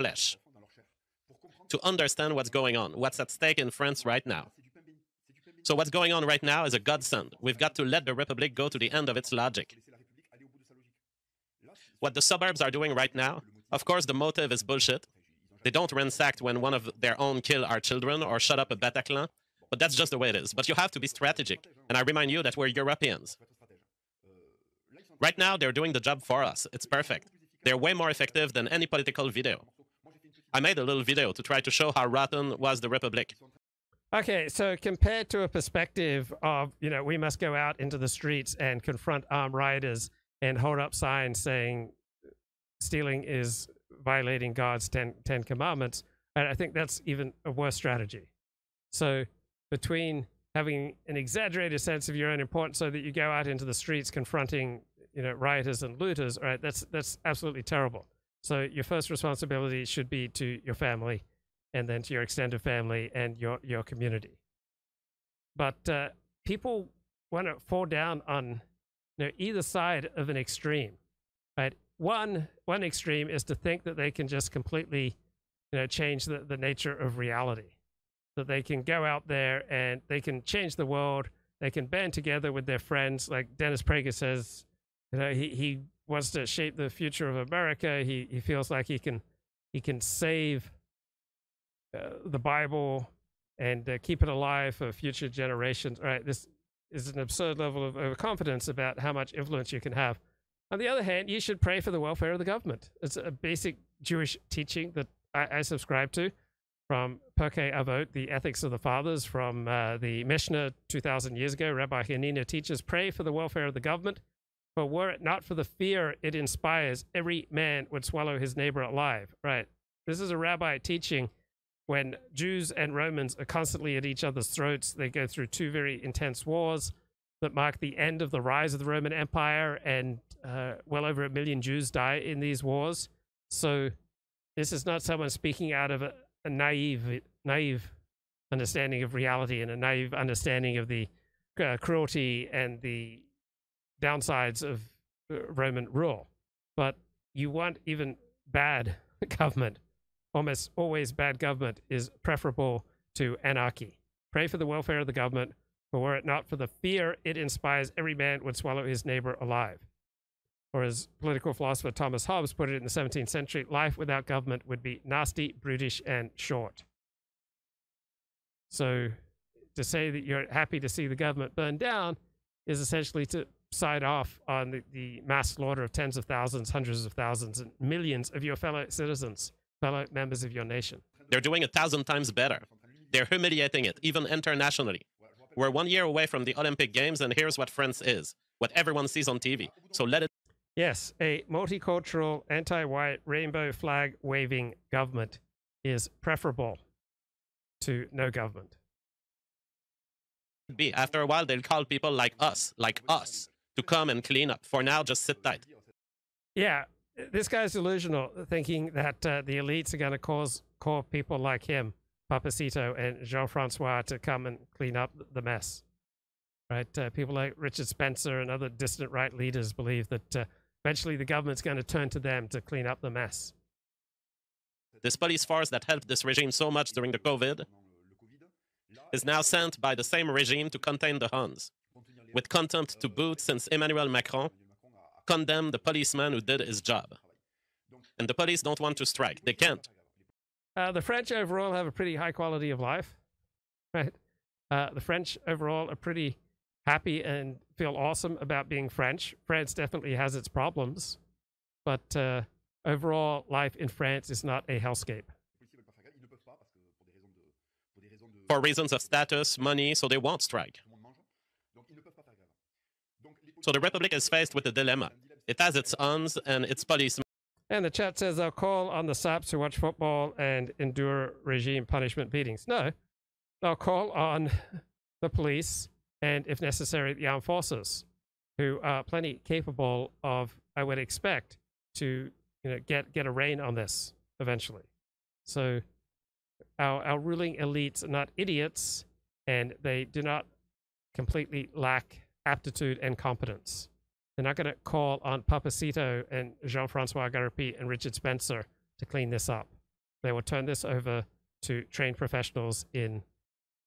flesh to understand what's going on, what's at stake in France right now. So, what's going on right now is a godsend. We've got to let the Republic go to the end of its logic. What the suburbs are doing right now, of course, the motive is bullshit. They don't ransack when one of their own kill our children or shut up a Bataclan, but that's just the way it is. But you have to be strategic, and I remind you that we're Europeans. Right now, they're doing the job for us. It's perfect. They're way more effective than any political video. I made a little video to try to show how rotten was the Republic. Okay, so compared to a perspective of, you know, we must go out into the streets and confront armed rioters and hold up signs saying stealing is violating God's ten, ten Commandments, and I think that's even a worse strategy. So between having an exaggerated sense of your own importance so that you go out into the streets confronting you know rioters and looters right that's that's absolutely terrible so your first responsibility should be to your family and then to your extended family and your your community. But uh, people want to fall down on you know either side of an extreme right? One one extreme is to think that they can just completely you know change the, the nature of reality. That they can go out there and they can change the world. They can band together with their friends. Like dennis prager says you know, he, he wants to shape the future of America. He he feels like he can he can save uh, the Bible and uh, keep it alive for future generations. All right, this is an absurd level of overconfidence about how much influence you can have. On the other hand, you should pray for the welfare of the government. It's a basic Jewish teaching that I, I subscribe to from Pirkei Avot, the Ethics of the Fathers, from uh, the Mishnah 2,000 years ago. Rabbi Hanina teaches, pray for the welfare of the government but were it not for the fear it inspires, every man would swallow his neighbor alive. Right. This is a rabbi teaching when Jews and Romans are constantly at each other's throats. They go through two very intense wars that mark the end of the rise of the Roman Empire, and uh, well over a million Jews die in these wars. So, this is not someone speaking out of a, a naive, naive understanding of reality and a naive understanding of the uh, cruelty and the downsides of uh, Roman rule. But you want even bad government. Almost always bad government is preferable to anarchy. Pray for the welfare of the government, for were it not for the fear it inspires, every man would swallow his neighbor alive. Or as political philosopher Thomas Hobbes put it in the 17th century, life without government would be nasty, brutish, and short. So to say that you're happy to see the government burn down is essentially to side off on the, the mass slaughter of tens of thousands, hundreds of thousands, and millions of your fellow citizens, fellow members of your nation. They're doing a thousand times better. They're humiliating it, even internationally. We're one year away from the Olympic Games, and here's what France is what everyone sees on TV. So let it. Yes, a multicultural, anti white, rainbow flag waving government is preferable to no government. Be after a while, they'll call people like us, like us, to come and clean up. For now, just sit tight. Yeah, this guy's delusional, thinking that uh, the elites are going to cause call people like him, Papacito and Jean Francois, to come and clean up the mess. Right? Uh, people like Richard Spencer and other distant right leaders believe that uh, eventually the government's going to turn to them to clean up the mess. This police force that helped this regime so much during the COVID is now sent by the same regime to contain the Huns with contempt to boot since Emmanuel Macron condemned the policeman who did his job. And the police don't want to strike. They can't. Uh, the French overall have a pretty high quality of life, right? Uh, the French overall are pretty happy and feel awesome about being French. France definitely has its problems, but uh, overall life in France is not a hellscape. For reasons of status, money, so they won't strike. So the Republic is faced with a dilemma. It has its arms and its policemen. And the chat says they'll call on the SAPs to watch football and endure regime punishment beatings. No, they'll call on the police and, if necessary, the armed forces, who are plenty capable of, I would expect, to you know get get a rein on this eventually. So our our ruling elites are not idiots, and they do not completely lack aptitude and competence. They're not going to call on Papacito and Jean Francois Gariepy and Richard Spencer to clean this up. they will turn this over to trained professionals in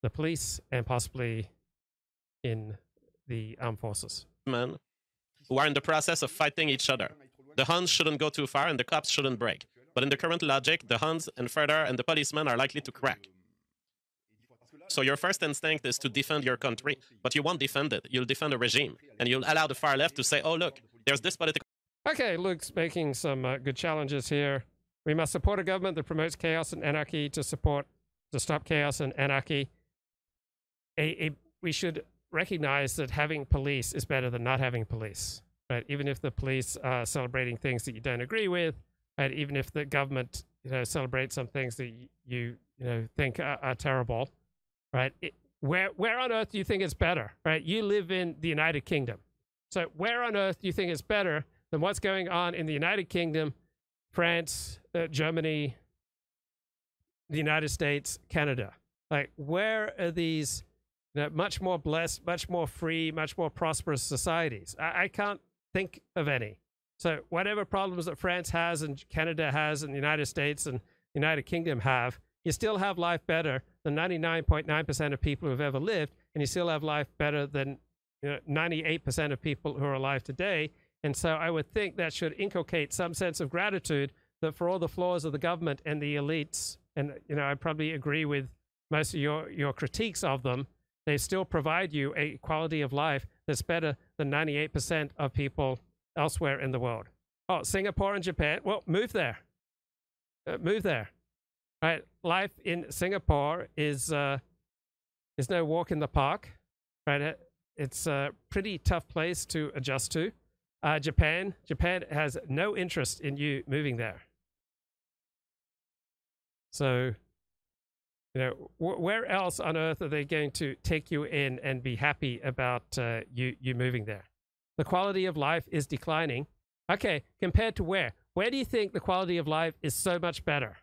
the police and possibly in the armed forces. Men who are in the process of fighting each other. The Huns shouldn't go too far and the cops shouldn't break. But in the current logic, the Huns and further and the policemen are likely to crack. So your first instinct is to defend your country, but you won't defend it. You'll defend a regime, and you'll allow the far left to say, "Oh, look, there's this political." Okay, Luke's making some uh, good challenges here. We must support a government that promotes chaos and anarchy to support to stop chaos and anarchy. A, a, we should recognize that having police is better than not having police. Right? Even if the police are celebrating things that you don't agree with, and even if the government you know celebrates some things that you you know think are, are terrible, right? It, where where on earth do you think it's better, right? You live in the United Kingdom, so where on earth do you think it's better than what's going on in the United Kingdom, France, uh, Germany, the United States, Canada? Like, where are these you know, much more blessed, much more free, much more prosperous societies? I, I can't think of any. So whatever problems that France has and Canada has and the United States and United Kingdom have, you still have life better than 99.9% of people who've ever lived, and you still have life better than you know, 98% of people who are alive today. And so I would think that should inculcate some sense of gratitude that for all the flaws of the government and the elites, and you know, I probably agree with most of your, your critiques of them, they still provide you a quality of life that's better than 98% of people elsewhere in the world. Oh, Singapore and Japan. Well, move there. Uh, move there. Right. Life in Singapore is uh, is no walk in the park. Right. It's a pretty tough place to adjust to. Uh, Japan. Japan has no interest in you moving there. So, you know, wh- where else on earth are they going to take you in and be happy about uh, you you moving there? the quality of life is declining. Okay, compared to where? Where do you think the quality of life is so much better?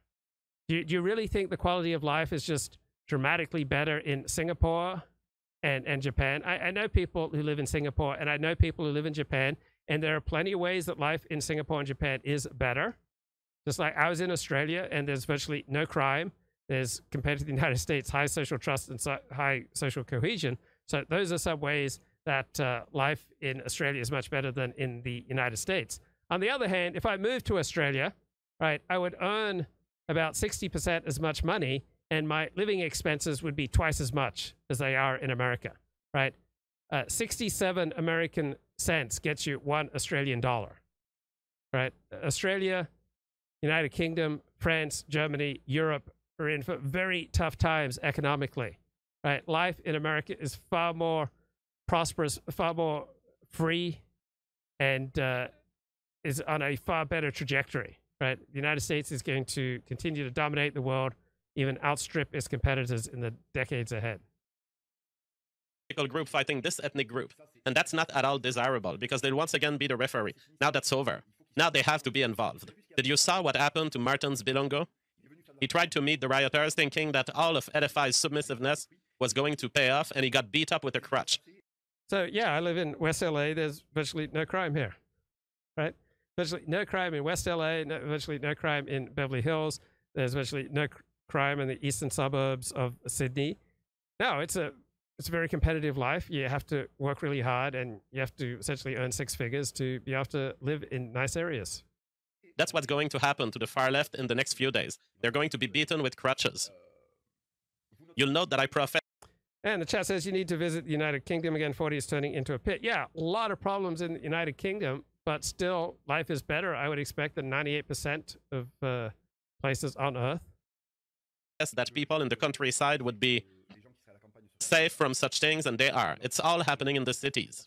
Do you, do you really think the quality of life is just dramatically better in Singapore and, and Japan? I, I know people who live in Singapore and I know people who live in Japan, and there are plenty of ways that life in Singapore and Japan is better. Just like I was in Australia and there's virtually no crime. There's, compared to the United States, high social trust and so, high social cohesion. So those are some ways that uh, life in Australia is much better than in the United States. On the other hand, if I moved to Australia, right, I would earn about 60% as much money and my living expenses would be twice as much as they are in America, right? Uh, 67 American cents gets you one Australian dollar, right? Australia, United Kingdom, France, Germany, Europe are in for very tough times economically, right? Life in America is far more prosperous, far more free, and uh, is on a far better trajectory. Right, the United States is going to continue to dominate the world, even outstrip its competitors in the decades ahead. Group fighting this ethnic group, and that's not at all desirable because they'll once again be the referee. Now that's over. Now they have to be involved. Did you saw what happened to Martens Bilongo? He tried to meet the rioters thinking that all of LFI's submissiveness was going to pay off, and he got beat up with a crutch. So yeah, I live in West LA. There's virtually no crime here, right? Virtually no crime in West LA. No, virtually no crime in Beverly Hills. There's virtually no crime in the eastern suburbs of Sydney. No, it's a it's a very competitive life. You have to work really hard, and you have to essentially earn six figures to be able to live in nice areas. That's what's going to happen to the far left in the next few days. They're going to be beaten with crutches. You'll note that I profess. And the chat says you need to visit the United Kingdom again. 40 is turning into a pit. Yeah, a lot of problems in the United Kingdom, but still, life is better, I would expect, than 98% of uh, places on Earth. Yes, that people in the countryside would be safe from such things, and they are. It's all happening in the cities.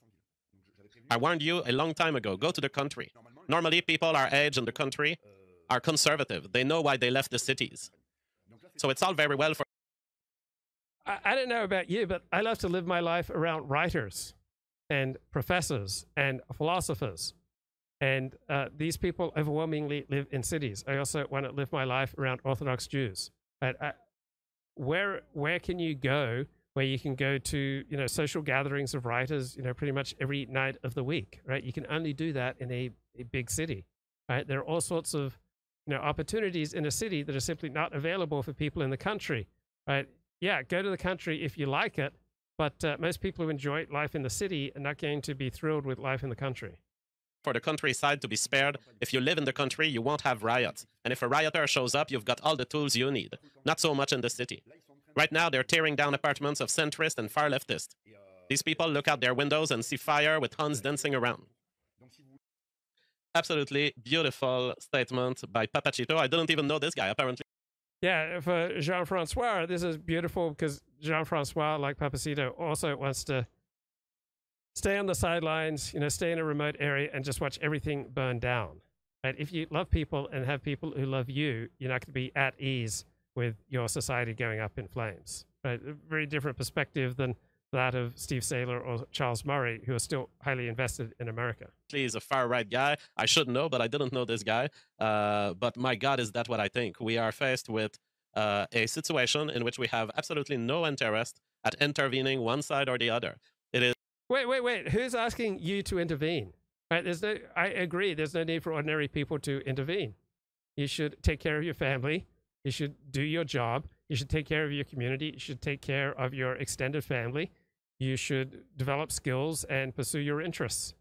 I warned you a long time ago go to the country. Normally, people our age in the country are conservative. They know why they left the cities. So it's all very well for I, I don't know about you, but I love to live my life around writers and professors and philosophers. And uh, these people overwhelmingly live in cities. I also want to live my life around Orthodox Jews. I, uh, where where can you go where you can go to you know social gatherings of writers you know pretty much every night of the week right you can only do that in a, a big city right there are all sorts of you know opportunities in a city that are simply not available for people in the country. Right? Yeah, go to the country if you like it, but uh, most people who enjoy life in the city are not going to be thrilled with life in the country. For the countryside to be spared, if you live in the country, you won't have riots. And if a rioter shows up, you've got all the tools you need. Not so much in the city. Right now, they're tearing down apartments of centrist and far leftist. These people look out their windows and see fire with Huns dancing around. Absolutely beautiful statement by Papacito. I didn't even know this guy, apparently. Yeah, for uh, Jean Francois, this is beautiful because Jean Francois, like Papacito, also wants to stay on the sidelines, you know, stay in a remote area and just watch everything burn down. Right? If you love people and have people who love you, you're not going to be at ease with your society going up in flames. Right? A very different perspective than that of Steve Sailer or Charles Murray, who are still highly invested in America. He's a far right guy. I should know, but I didn't know this guy. Uh, but my God, is that what I think? We are faced with uh, a situation in which we have absolutely no interest at intervening one side or the other. Wait, wait, wait. Who's asking you to intervene? Right? There's no. I agree. There's no need for ordinary people to intervene. You should take care of your family. You should do your job. You should take care of your community. You should take care of your extended family. You should develop skills and pursue your interests.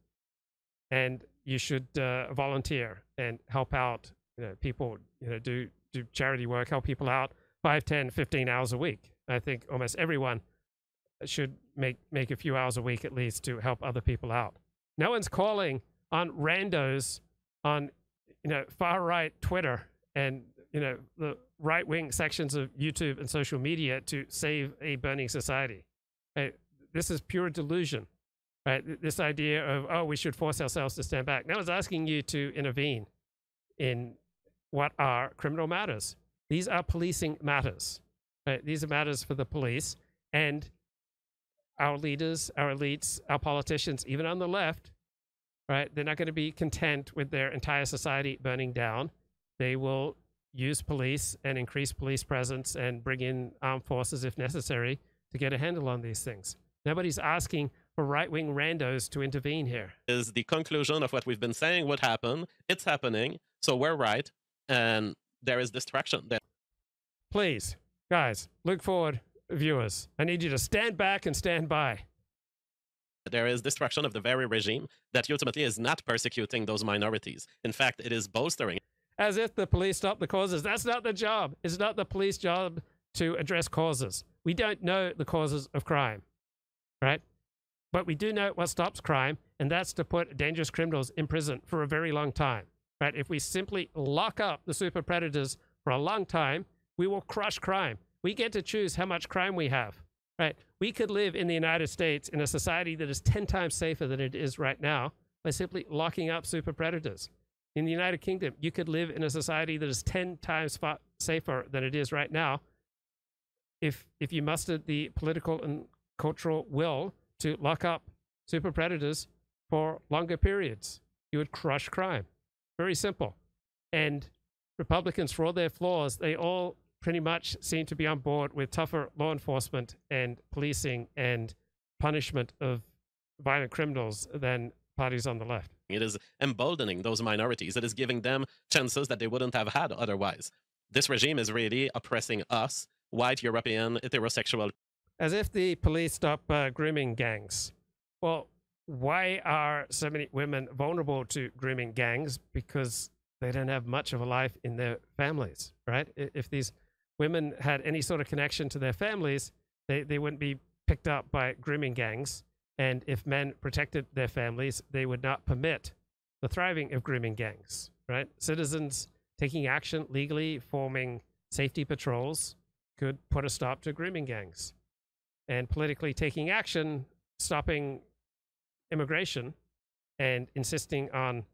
And you should uh, volunteer and help out you know, people, you know, do, do charity work, help people out 5, 10, 15 hours a week. I think almost everyone should make make a few hours a week at least to help other people out. No one's calling on randos on you know far right Twitter and you know the right wing sections of YouTube and social media to save a burning society. Right? This is pure delusion. Right? This idea of oh we should force ourselves to stand back. No one's asking you to intervene in what are criminal matters. These are policing matters. Right? These are matters for the police and our leaders, our elites, our politicians, even on the left, right? They're not going to be content with their entire society burning down. They will use police and increase police presence and bring in armed forces if necessary to get a handle on these things. Nobody's asking for right wing randos to intervene here. Is the conclusion of what we've been saying would happen. It's happening. So we're right. And there is distraction. There. Please, guys, look forward viewers. I need you to stand back and stand by. There is destruction of the very regime that ultimately is not persecuting those minorities. In fact, it is bolstering. As if the police stop the causes. That's not the job. It's not the police job to address causes. We don't know the causes of crime, right? But we do know what stops crime, and that's to put dangerous criminals in prison for a very long time, right? If we simply lock up the super predators for a long time, we will crush crime we get to choose how much crime we have, right? We could live in the United States in a society that is 10 times safer than it is right now by simply locking up super predators. In the United Kingdom, you could live in a society that is 10 times safer than it is right now if, if you mustered the political and cultural will to lock up super predators for longer periods. You would crush crime. Very simple. And Republicans, for all their flaws, they all pretty much seem to be on board with tougher law enforcement and policing and punishment of violent criminals than parties on the left. It is emboldening those minorities. It is giving them chances that they wouldn't have had otherwise. This regime is really oppressing us, white European heterosexual. As if the police stop uh, grooming gangs. Well, why are so many women vulnerable to grooming gangs? Because they don't have much of a life in their families, right? If these women had any sort of connection to their families, they, they wouldn't be picked up by grooming gangs. And if men protected their families, they would not permit the thriving of grooming gangs, right? Citizens taking action legally, forming safety patrols, could put a stop to grooming gangs. And politically taking action, stopping immigration and insisting on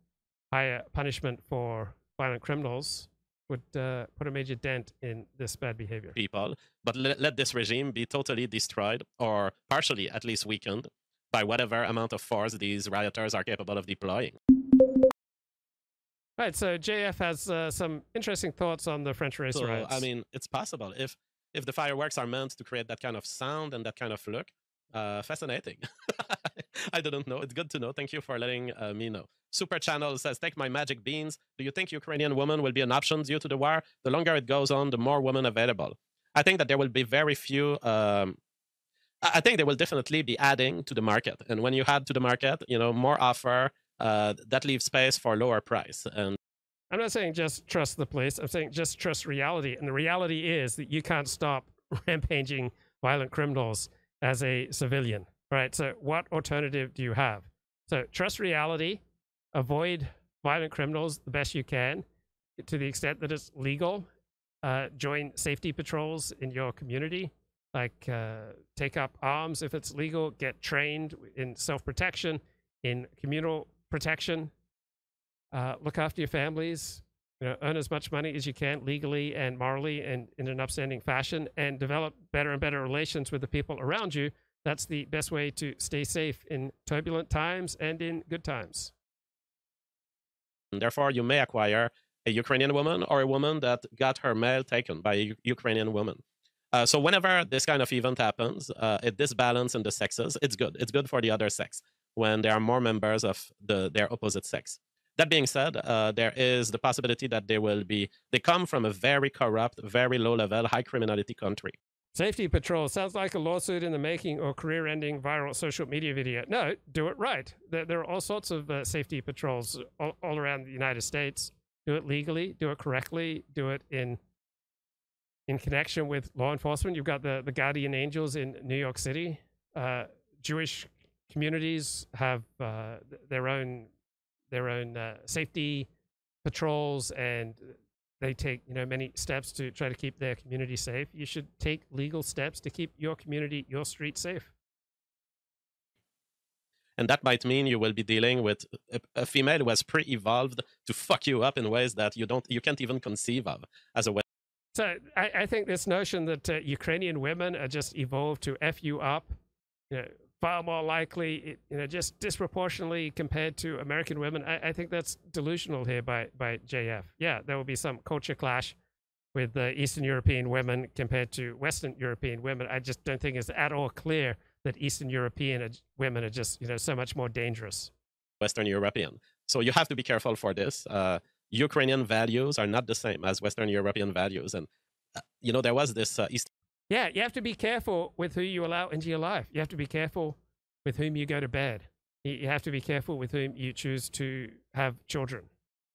higher punishment for violent criminals would uh, put a major dent in this bad behavior. People, but let, let this regime be totally destroyed or partially at least weakened by whatever amount of force these rioters are capable of deploying. Right, so JF has uh, some interesting thoughts on the French race so, riots. I mean, it's possible if if the fireworks are meant to create that kind of sound and that kind of look. Uh, fascinating. I didn't know. It's good to know. Thank you for letting uh, me know. Super Channel says, Take my magic beans. Do you think Ukrainian women will be an option due to the war? The longer it goes on, the more women available. I think that there will be very few. Um, I think they will definitely be adding to the market. And when you add to the market, you know, more offer, uh, that leaves space for lower price. And I'm not saying just trust the police. I'm saying just trust reality. And the reality is that you can't stop rampaging violent criminals as a civilian. Right. So, what alternative do you have? So, trust reality, avoid violent criminals the best you can to the extent that it's legal. Uh, join safety patrols in your community, like uh, take up arms if it's legal, get trained in self protection, in communal protection, uh, look after your families, you know, earn as much money as you can legally and morally and in an upstanding fashion, and develop better and better relations with the people around you. That's the best way to stay safe in turbulent times and in good times. Therefore, you may acquire a Ukrainian woman or a woman that got her mail taken by a Ukrainian woman. Uh, so whenever this kind of event happens, uh, it disbalance in the sexes. It's good. It's good for the other sex when there are more members of the their opposite sex. That being said, uh, there is the possibility that they will be they come from a very corrupt, very low level, high criminality country. Safety patrol sounds like a lawsuit in the making or career ending viral social media video. No, do it right. There, there are all sorts of uh, safety patrols all, all around the United States. Do it legally, do it correctly, do it in in connection with law enforcement. You've got the, the guardian angels in New York City. Uh, Jewish communities have uh, their own their own uh, safety patrols, and they take you know many steps to try to keep their community safe. You should take legal steps to keep your community, your street safe. And that might mean you will be dealing with a, a female who has pre-evolved to fuck you up in ways that you don't, you can't even conceive of as a. Way. So I, I think this notion that uh, Ukrainian women are just evolved to f you up, you know, far more likely, you know, just disproportionately compared to American women. I, I, think that's delusional here by, by JF. Yeah, there will be some culture clash with uh, Eastern European women compared to Western European women. I just don't think it's at all clear that Eastern European women are just, you know, so much more dangerous. Western European. So you have to be careful for this. Uh, Ukrainian values are not the same as Western European values. And, uh, you know, there was this uh, East yeah, you have to be careful with who you allow into your life. You have to be careful with whom you go to bed. You have to be careful with whom you choose to have children,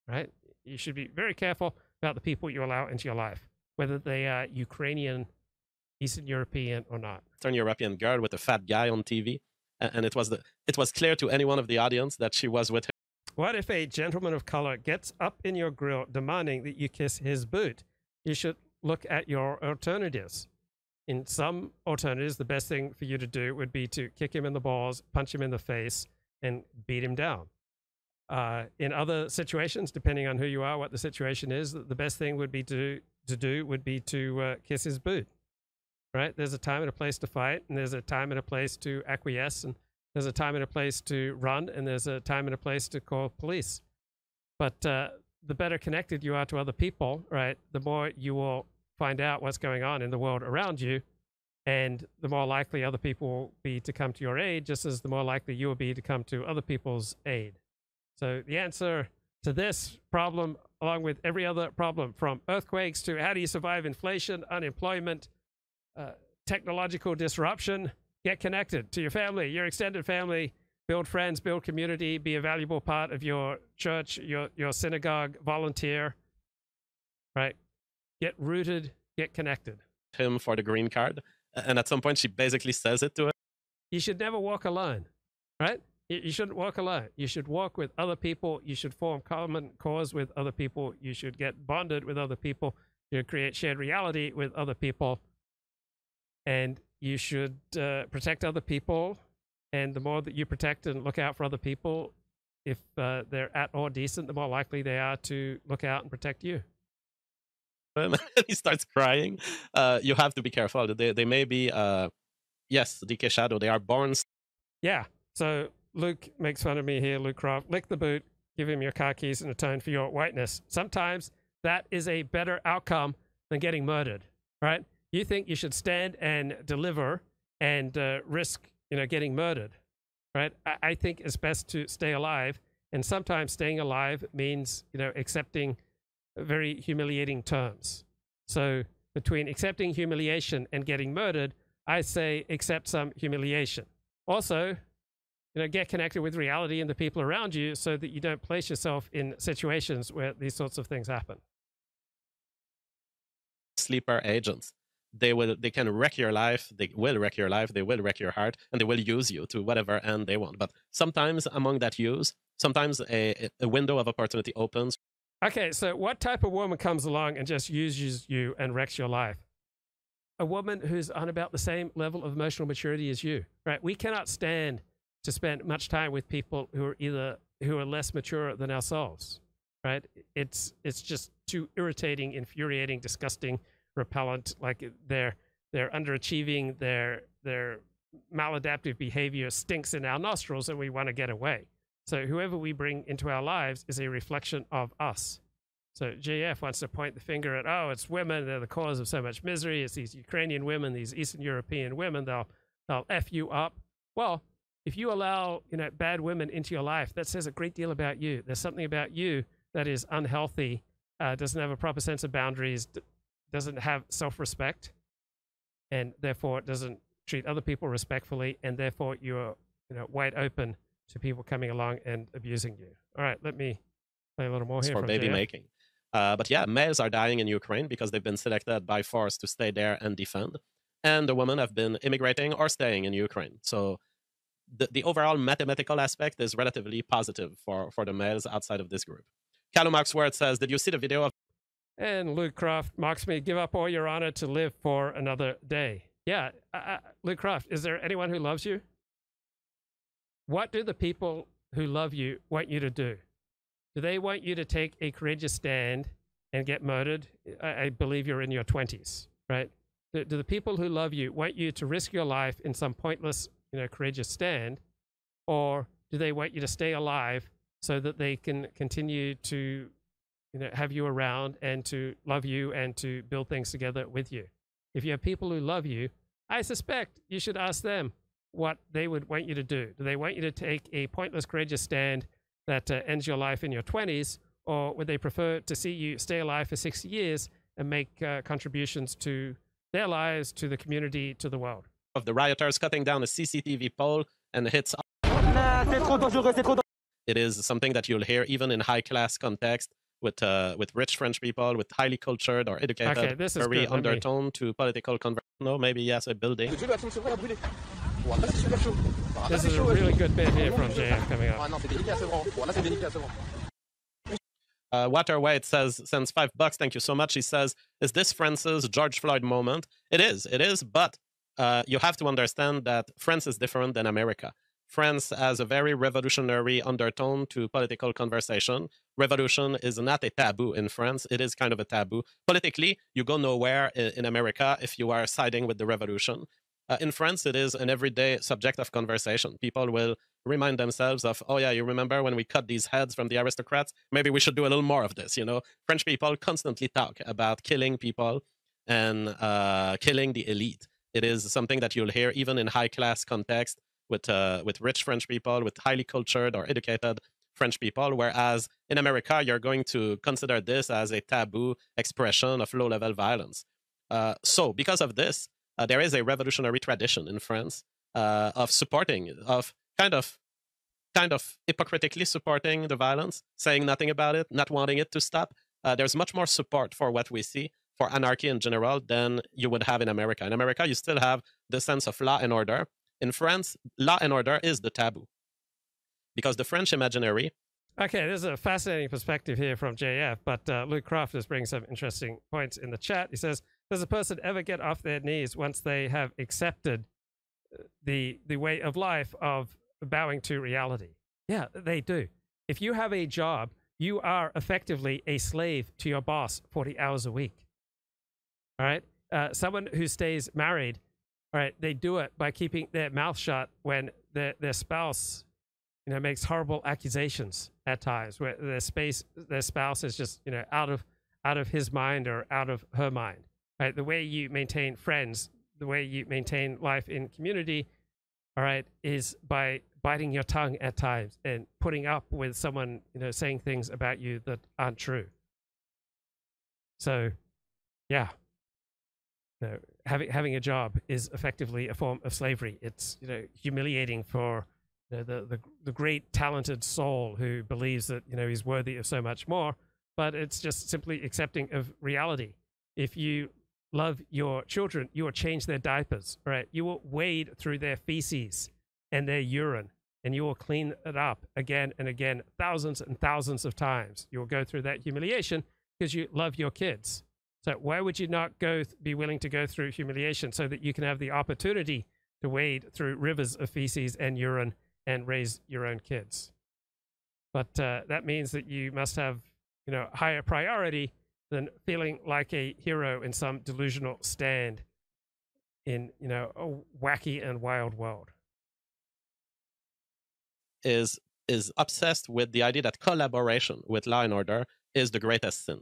right? You should be very careful about the people you allow into your life, whether they are Ukrainian, Eastern European, or not. Eastern European girl with a fat guy on TV, and it was the it was clear to anyone of the audience that she was with him. What if a gentleman of color gets up in your grill demanding that you kiss his boot? You should look at your alternatives in some alternatives, the best thing for you to do would be to kick him in the balls, punch him in the face, and beat him down. Uh, in other situations, depending on who you are, what the situation is, the best thing would be to to do would be to uh, kiss his boot. Right? There's a time and a place to fight, and there's a time and a place to acquiesce, and there's a time and a place to run, and there's a time and a place to call police. But uh, the better connected you are to other people, right, the more you will find out what's going on in the world around you. And the more likely other people will be to come to your aid, just as the more likely you will be to come to other people's aid. So the answer to this problem, along with every other problem from earthquakes to how do you survive inflation, unemployment, uh, technological disruption, get connected to your family, your extended family, build friends, build community, be a valuable part of your church, your, your synagogue, volunteer, right? Get rooted, get connected. Him for the green card. And at some point, she basically says it to him. You should never walk alone, right? You shouldn't walk alone. You should walk with other people. You should form common cause with other people. You should get bonded with other people. You create shared reality with other people. And you should uh, protect other people. And the more that you protect and look out for other people, if uh, they're at all decent, the more likely they are to look out and protect you him and he starts crying. Uh, you have to be careful. They, they may be, uh, yes, DK Shadow, they are born. Yeah. So Luke makes fun of me here, Luke Croft. Lick the boot, give him your car keys and atone for your whiteness. Sometimes that is a better outcome than getting murdered, right? You think you should stand and deliver and uh, risk, you know, getting murdered. right? I, I think it's best to stay alive, and sometimes staying alive means you know accepting very humiliating terms. So between accepting humiliation and getting murdered, I say accept some humiliation. Also, you know, get connected with reality and the people around you so that you don't place yourself in situations where these sorts of things happen. Sleeper agents. They will they can wreck your life, they will wreck your life, they will wreck your heart, and they will use you to whatever end they want. But sometimes among that use, sometimes a, a window of opportunity opens. Okay, so what type of woman comes along and just uses you and wrecks your life? A woman who's on about the same level of emotional maturity as you, right? We cannot stand to spend much time with people who are either who are less mature than ourselves right it's it's just too irritating infuriating disgusting repellent like they're they're underachieving their their maladaptive behavior stinks in our nostrils and we want to get away so whoever we bring into our lives is a reflection of us. So JF wants to point the finger at oh it's women they're the cause of so much misery. It's these Ukrainian women these Eastern European women they'll they'll f you up. Well if you allow you know bad women into your life, that says a great deal about you. There's something about you that is unhealthy, uh, doesn't have a proper sense of boundaries, doesn't have self-respect, and therefore it doesn't treat other people respectfully, and therefore you're you know wide open to people coming along and abusing you. All right, let me play a little more here for baby JF. making. Uh, but yeah, males are dying in Ukraine because they've been selected by force to stay there and defend, and the women have been immigrating or staying in Ukraine. So the, the overall mathematical aspect is relatively positive for, for the males outside of this group. Callum Oxworth says, Did you see the video of. And Luke Croft mocks me, give up all your honor to live for another day. Yeah, uh, uh, Luke Croft, is there anyone who loves you? What do the people who love you want you to do? Do they want you to take a courageous stand and get murdered? I, I believe you're in your 20s, right? Do, do the people who love you want you to risk your life in some pointless you know, courageous stand? Or do they want you to stay alive so that they can continue to, you know, have you around and to love you and to build things together with you? If you have people who love you, I suspect you should ask them what they would want you to do. Do they want you to take a pointless, courageous stand that uh, ends your life in your 20s, or would they prefer to see you stay alive for 60 years and make uh, contributions to their lives, to the community, to the world? of the rioters cutting down a CCTV pole and hits. It is something that you'll hear even in high class context with uh, with rich French people, with highly cultured or educated, okay, this is very good. undertone me... to political conversation. No, maybe yes, a building. This is a really good bit here from JF coming up. Uh, Water White says, sends five bucks. Thank you so much. He says, Is this France's George Floyd moment? It is. It is. But uh, you have to understand that France is different than America. France has a very revolutionary undertone to political conversation. Revolution is not a taboo in France. It is kind of a taboo. Politically, you go nowhere in America if you are siding with the revolution. Uh, in France, it is an everyday subject of conversation. People will remind themselves of, oh, yeah, you remember when we cut these heads from the aristocrats? Maybe we should do a little more of this. You know, French people constantly talk about killing people and uh, killing the elite. It is something that you'll hear even in high class context with uh, with rich French people, with highly cultured or educated French people. Whereas in America, you're going to consider this as a taboo expression of low level violence. Uh, so, because of this, uh, there is a revolutionary tradition in France uh, of supporting, of kind of kind of hypocritically supporting the violence, saying nothing about it, not wanting it to stop. Uh, there's much more support for what we see for anarchy in general than you would have in America. In America, you still have the sense of law and order. In France, law and order is the taboo because the French imaginary. Okay, there's a fascinating perspective here from JF, but uh, Luke Croft is bringing some interesting points in the chat. He says, "Does a person ever get off their knees once they have accepted uh, the the way of life of bowing to reality?" Yeah, they do. If you have a job, you are effectively a slave to your boss 40 hours a week. All right. Uh, someone who stays married, all right, they do it by keeping their mouth shut when their, their spouse, you know, makes horrible accusations at times where their space, their spouse is just, you know, out of, out of his mind or out of her mind. Right. The way you maintain friends, the way you maintain life in community, all right, is by biting your tongue at times and putting up with someone, you know, saying things about you that aren't true. So, yeah, having having a job is effectively a form of slavery. It's you know humiliating for you know, the, the the great talented soul who believes that you know he's worthy of so much more. But it's just simply accepting of reality. If you love your children, you will change their diapers, right? You will wade through their feces and their urine, and you will clean it up again and again, thousands and thousands of times. You will go through that humiliation because you love your kids. So why would you not go be willing to go through humiliation so that you can have the opportunity to wade through rivers of feces and urine and raise your own kids? But uh, that means that you must have, you know, higher priority than feeling like a hero in some delusional stand in, you know, a wacky and wild world. Is is obsessed with the idea that collaboration with law and order is the greatest sin.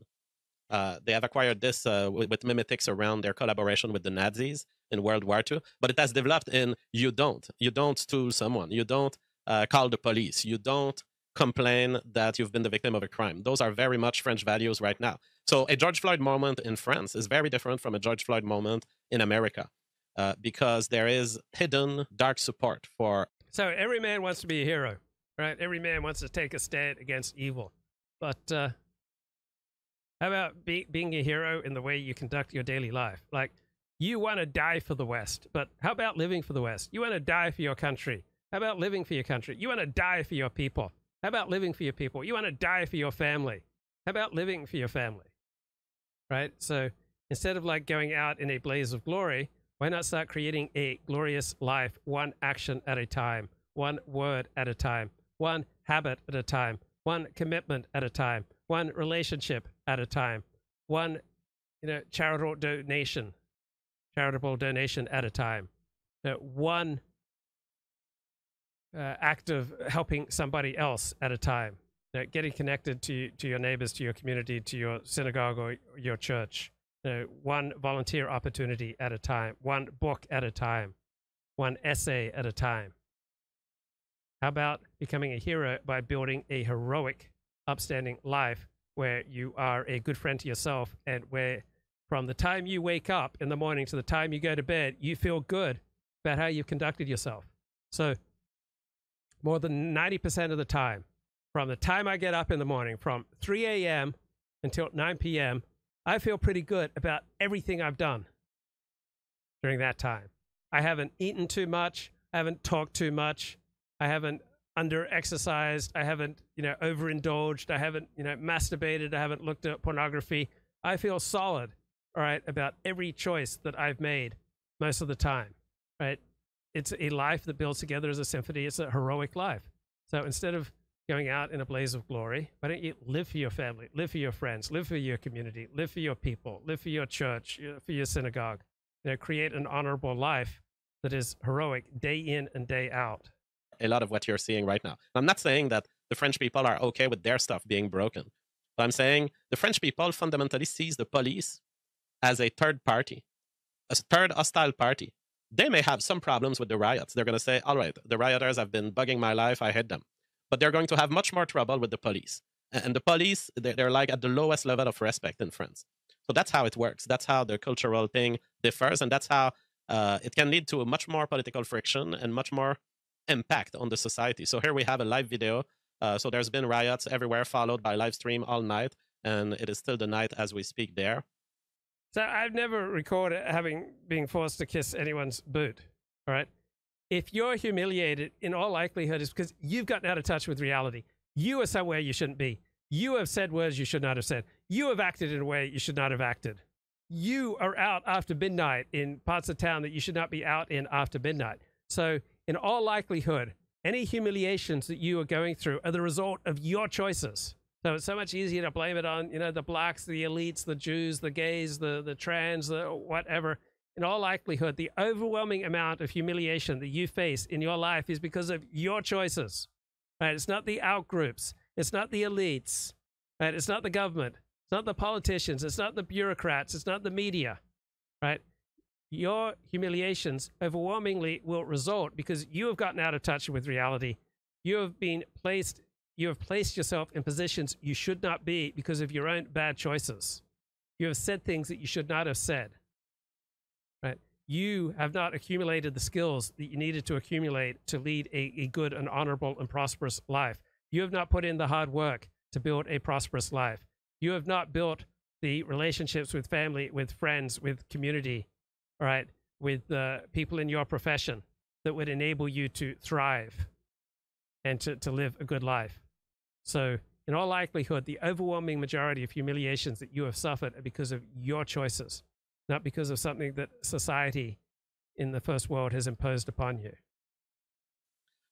Uh, they have acquired this uh, with, with, mimetics around their collaboration with the Nazis in World War II, but it has developed in you don't. You don't stool someone. You don't uh, call the police. You don't complain that you've been the victim of a crime. Those are very much French values right now. So a George Floyd moment in France is very different from a George Floyd moment in America uh, because there is hidden dark support for. So every man wants to be a hero, right? Every man wants to take a stand against evil. But uh, how about be, being a hero in the way you conduct your daily life? Like, you want to die for the West, but how about living for the West? You want to die for your country. How about living for your country? You want to die for your people. How about living for your people? You want to die for your family. How about living for your family? Right? So instead of like going out in a blaze of glory, why not start creating a glorious life one action at a time, one word at a time, one habit at a time, one commitment at a time, one relationship at a time, one you know charitable donation, charitable donation at a time, you know, one uh, act of helping somebody else at a time, know, getting connected to to your neighbors, to your community, to your synagogue or your church. You know, one volunteer opportunity at a time, one book at a time, one essay at a time. How about becoming a hero by building a heroic, upstanding life where you are a good friend to yourself and where from the time you wake up in the morning to the time you go to bed, you feel good about how you've conducted yourself. So, more than 90% of the time, from the time I get up in the morning, from 3 a.m. until 9 p.m., I feel pretty good about everything I've done during that time. I haven't eaten too much. I haven't talked too much. I haven't under exercised. I haven't, you know, overindulged. I haven't, you know, masturbated. I haven't looked at pornography. I feel solid, all right, about every choice that I've made most of the time, right? It's a life that builds together as a symphony. It's a heroic life. So instead of going out in a blaze of glory, why don't you live for your family, live for your friends, live for your community, live for your people, live for your church, uh, for your synagogue, you know, create an honorable life that is heroic day in and day out a lot of what you're seeing right now. I'm not saying that the French people are okay with their stuff being broken, but I'm saying the French people fundamentally sees the police as a third party, a third hostile party. They may have some problems with the riots. They're going to say, all right, the rioters have been bugging my life. I hate them. But they're going to have much more trouble with the police. And the police, they're like at the lowest level of respect in France. So that's how it works. That's how the cultural thing differs. And that's how uh, it can lead to a much more political friction and much more impact on the society. So here we have a live video. Uh, so there's been riots everywhere, followed by live stream all night, and it is still the night as we speak there. So I've never recorded having being forced to kiss anyone's boot. All right. If you're humiliated, in all likelihood, it's because you've gotten out of touch with reality. You are somewhere you shouldn't be. You have said words you should not have said. You have acted in a way you should not have acted. You are out after midnight in parts of town that you should not be out in after midnight. So in all likelihood, any humiliations that you are going through are the result of your choices. So it's so much easier to blame it on, you know, the blacks, the elites, the Jews, the gays, the, the trans, the whatever. In all likelihood, the overwhelming amount of humiliation that you face in your life is because of your choices. Right? It's not the out groups. It's not the elites. Right? It's not the government. It's not the politicians. It's not the bureaucrats. It's not the media. Right? your humiliations overwhelmingly will result because you have gotten out of touch with reality. You have been placed, you have placed yourself in positions you should not be because of your own bad choices. You have said things that you should not have said. You have not accumulated the skills that you needed to accumulate to lead a, a good and honorable and prosperous life. You have not put in the hard work to build a prosperous life. You have not built the relationships with family, with friends, with community, all right, with uh, people in your profession that would enable you to thrive and to, to live a good life. So, in all likelihood, the overwhelming majority of humiliations that you have suffered are because of your choices, not because of something that society in the first world has imposed upon you.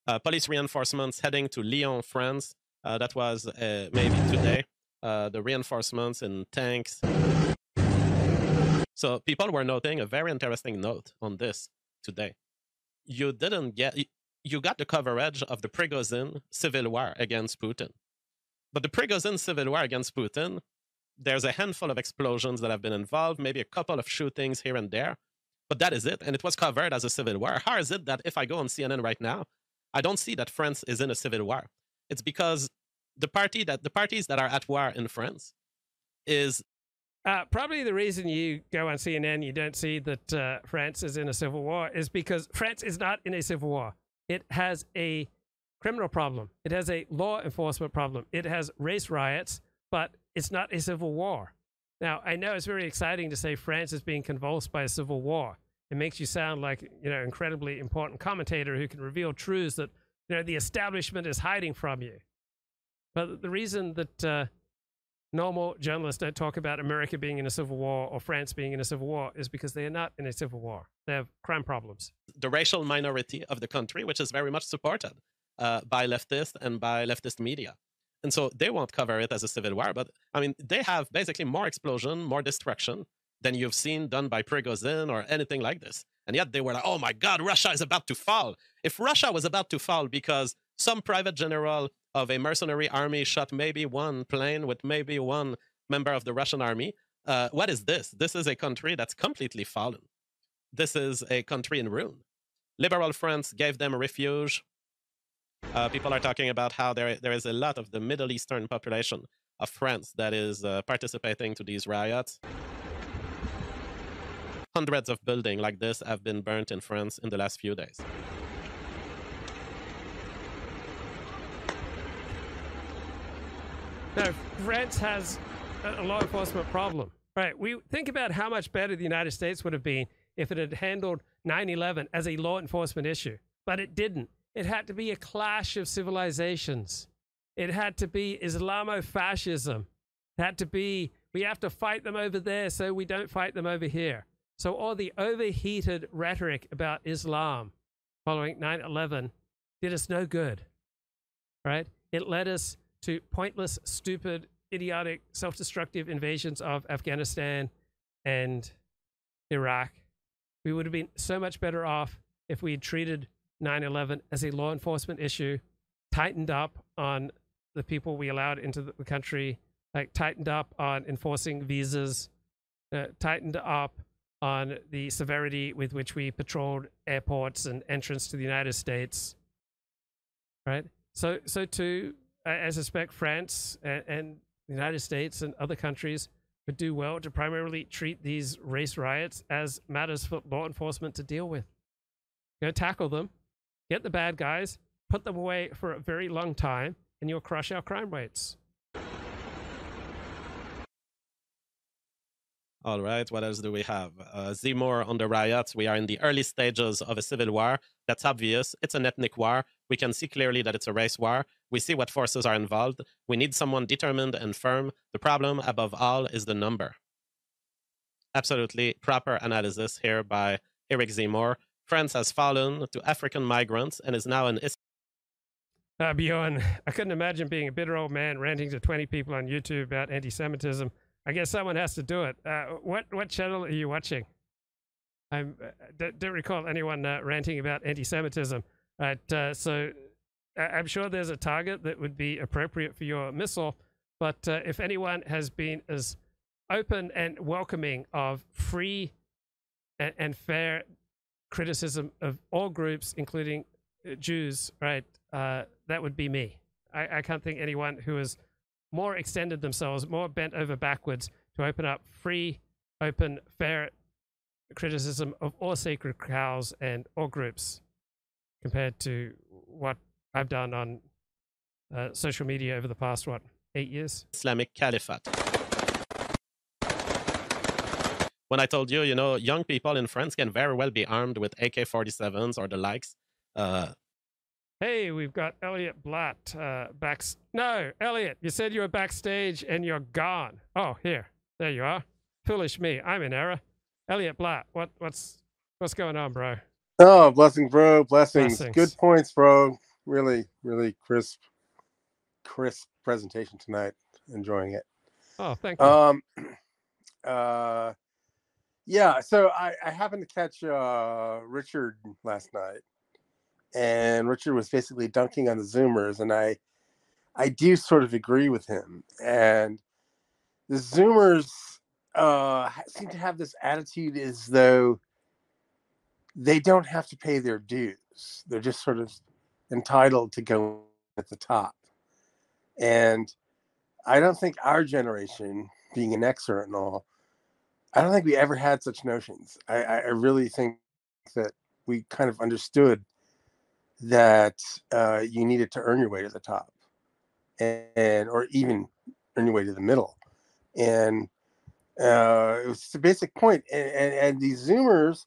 Uh, police reinforcements heading to Lyon, France. Uh, that was uh, maybe today. Uh, the reinforcements and tanks. So people were noting a very interesting note on this today. You didn't get, you got the coverage of the Prigozhin civil war against Putin. But the Prigozhin civil war against Putin, there's a handful of explosions that have been involved, maybe a couple of shootings here and there, but that is it. And it was covered as a civil war. How is it that if I go on CNN right now, I don't see that France is in a civil war? It's because the party that the parties that are at war in France is uh, probably the reason you go on CNN, you don't see that uh, France is in a civil war, is because France is not in a civil war. It has a criminal problem. It has a law enforcement problem. It has race riots, but it's not a civil war. Now, I know it's very exciting to say France is being convulsed by a civil war. It makes you sound like you know incredibly important commentator who can reveal truths that you know the establishment is hiding from you. But the reason that uh, normal journalists don't talk about America being in a civil war or France being in a civil war is because they are not in a civil war. They have crime problems. The racial minority of the country, which is very much supported uh, by leftists and by leftist media. And so they won't cover it as a civil war, but I mean, they have basically more explosion, more destruction than you've seen done by Prigozhin or anything like this. And yet they were like, oh my God, Russia is about to fall. If Russia was about to fall because some private general of a mercenary army shot maybe one plane with maybe one member of the Russian army. Uh, what is this? This is a country that's completely fallen. This is a country in ruin. Liberal France gave them a refuge. Uh, people are talking about how there, there is a lot of the Middle Eastern population of France that is uh, participating to these riots. Hundreds of buildings like this have been burnt in France in the last few days. No, France has a law enforcement problem. Right. We think about how much better the United States would have been if it had handled 9 11 as a law enforcement issue. But it didn't. It had to be a clash of civilizations. It had to be Islamo fascism. It had to be, we have to fight them over there so we don't fight them over here. So all the overheated rhetoric about Islam following 9 11 did us no good. Right? It led us to pointless, stupid, idiotic, self destructive invasions of Afghanistan and Iraq. We would have been so much better off if we had treated 9 11 as a law enforcement issue, tightened up on the people we allowed into the country, like tightened up on enforcing visas, uh, tightened up on the severity with which we patrolled airports and entrance to the United States. Right? So, so to I, I suspect France and, and the United States and other countries would do well to primarily treat these race riots as matters for law enforcement to deal with. Go tackle them, get the bad guys, put them away for a very long time, and you'll crush our crime rates. All right, what else do we have? Uh, Zemmour on the riots. We are in the early stages of a civil war. That's obvious. It's an ethnic war. We can see clearly that it's a race war. We see what forces are involved. We need someone determined and firm. The problem, above all, is the number. Absolutely proper analysis here by Eric Zemmour. France has fallen to African migrants and is now an. Uh, Bjorn, I couldn't imagine being a bitter old man ranting to 20 people on YouTube about anti Semitism. I guess someone has to do it. Uh, what what channel are you watching? I uh, don't recall anyone uh, ranting about anti-Semitism. Right, uh, so I'm sure there's a target that would be appropriate for your missile. But uh, if anyone has been as open and welcoming of free and, and fair criticism of all groups, including uh, Jews, right? Uh, that would be me. I, I can't think anyone who has more extended themselves, more bent over backwards to open up free, open, fair criticism of all sacred cows and all groups compared to what I've done on uh, social media over the past, what, eight years? Islamic Caliphate. When I told you, you know, young people in France can very well be armed with AK 47s or the likes. Uh, Hey, we've got Elliott Blatt uh, back. No, Elliott, you said you were backstage and you're gone. Oh, here, there you are. Foolish me, I'm in error. Elliott Blatt, what, what's, what's going on, bro? Oh, blessings, bro. Blessings. Blessings. Good points, bro. Really, really crisp, crisp presentation tonight. Enjoying it. Oh, thank you. Um, uh, yeah. So I, I happened to catch uh Richard last night, and Richard was basically dunking on the Zoomers, and I, I do sort of agree with him. And the Zoomers uh seem to have this attitude as though they don't have to pay their dues. They're just sort of entitled to go at the top. And I don't think our generation, being an Xer and all, I don't think we ever had such notions. I, I really think that we kind of understood that uh, you needed to earn your way to the top, and, or even earn your way to the middle, and uh, it was a basic point. And, and, and these Zoomers,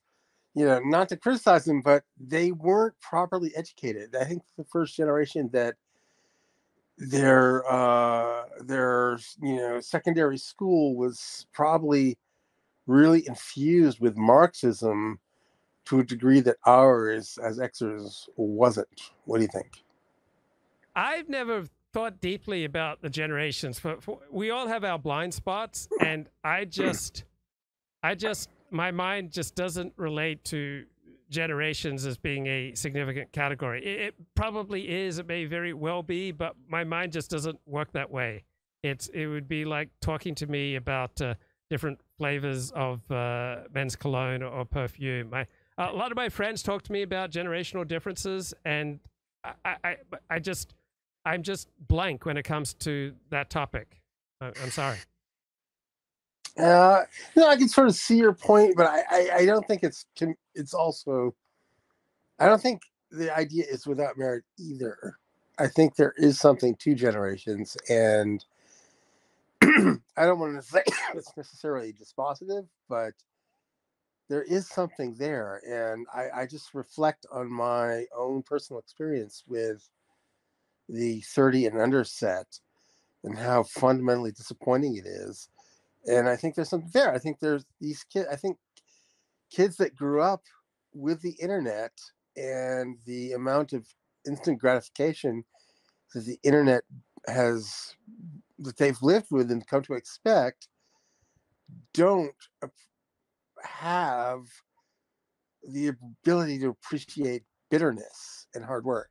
you know, not to criticize them, but they weren't properly educated. I think the first generation that their uh, their you know secondary school was probably really infused with Marxism to a degree that ours as Xers wasn't. What do you think? I've never thought deeply about the generations, but we all have our blind spots, and I just, I just, my mind just doesn't relate to generations as being a significant category. It, it probably is. It may very well be, but my mind just doesn't work that way. It's it would be like talking to me about uh, different flavors of uh, men's cologne or, perfume. I, a lot of my friends talk to me about generational differences, and I, I, I- just, I'm just blank when it comes to that topic. I, I'm sorry. Uh, I can sort of see your point, but I, I, I don't think it's it's also. I don't think the idea is without merit either. I think there is something to generations, and I don't want to say it's necessarily dispositive, but there is something there, and I, I just reflect on my own personal experience with the thirty and under set, and how fundamentally disappointing it is and I think there's something there. I think there's these kids. I think kids that grew up with the internet and the amount of instant gratification that the internet has that they've lived with and come to expect don't have the ability to appreciate bitterness and hard work.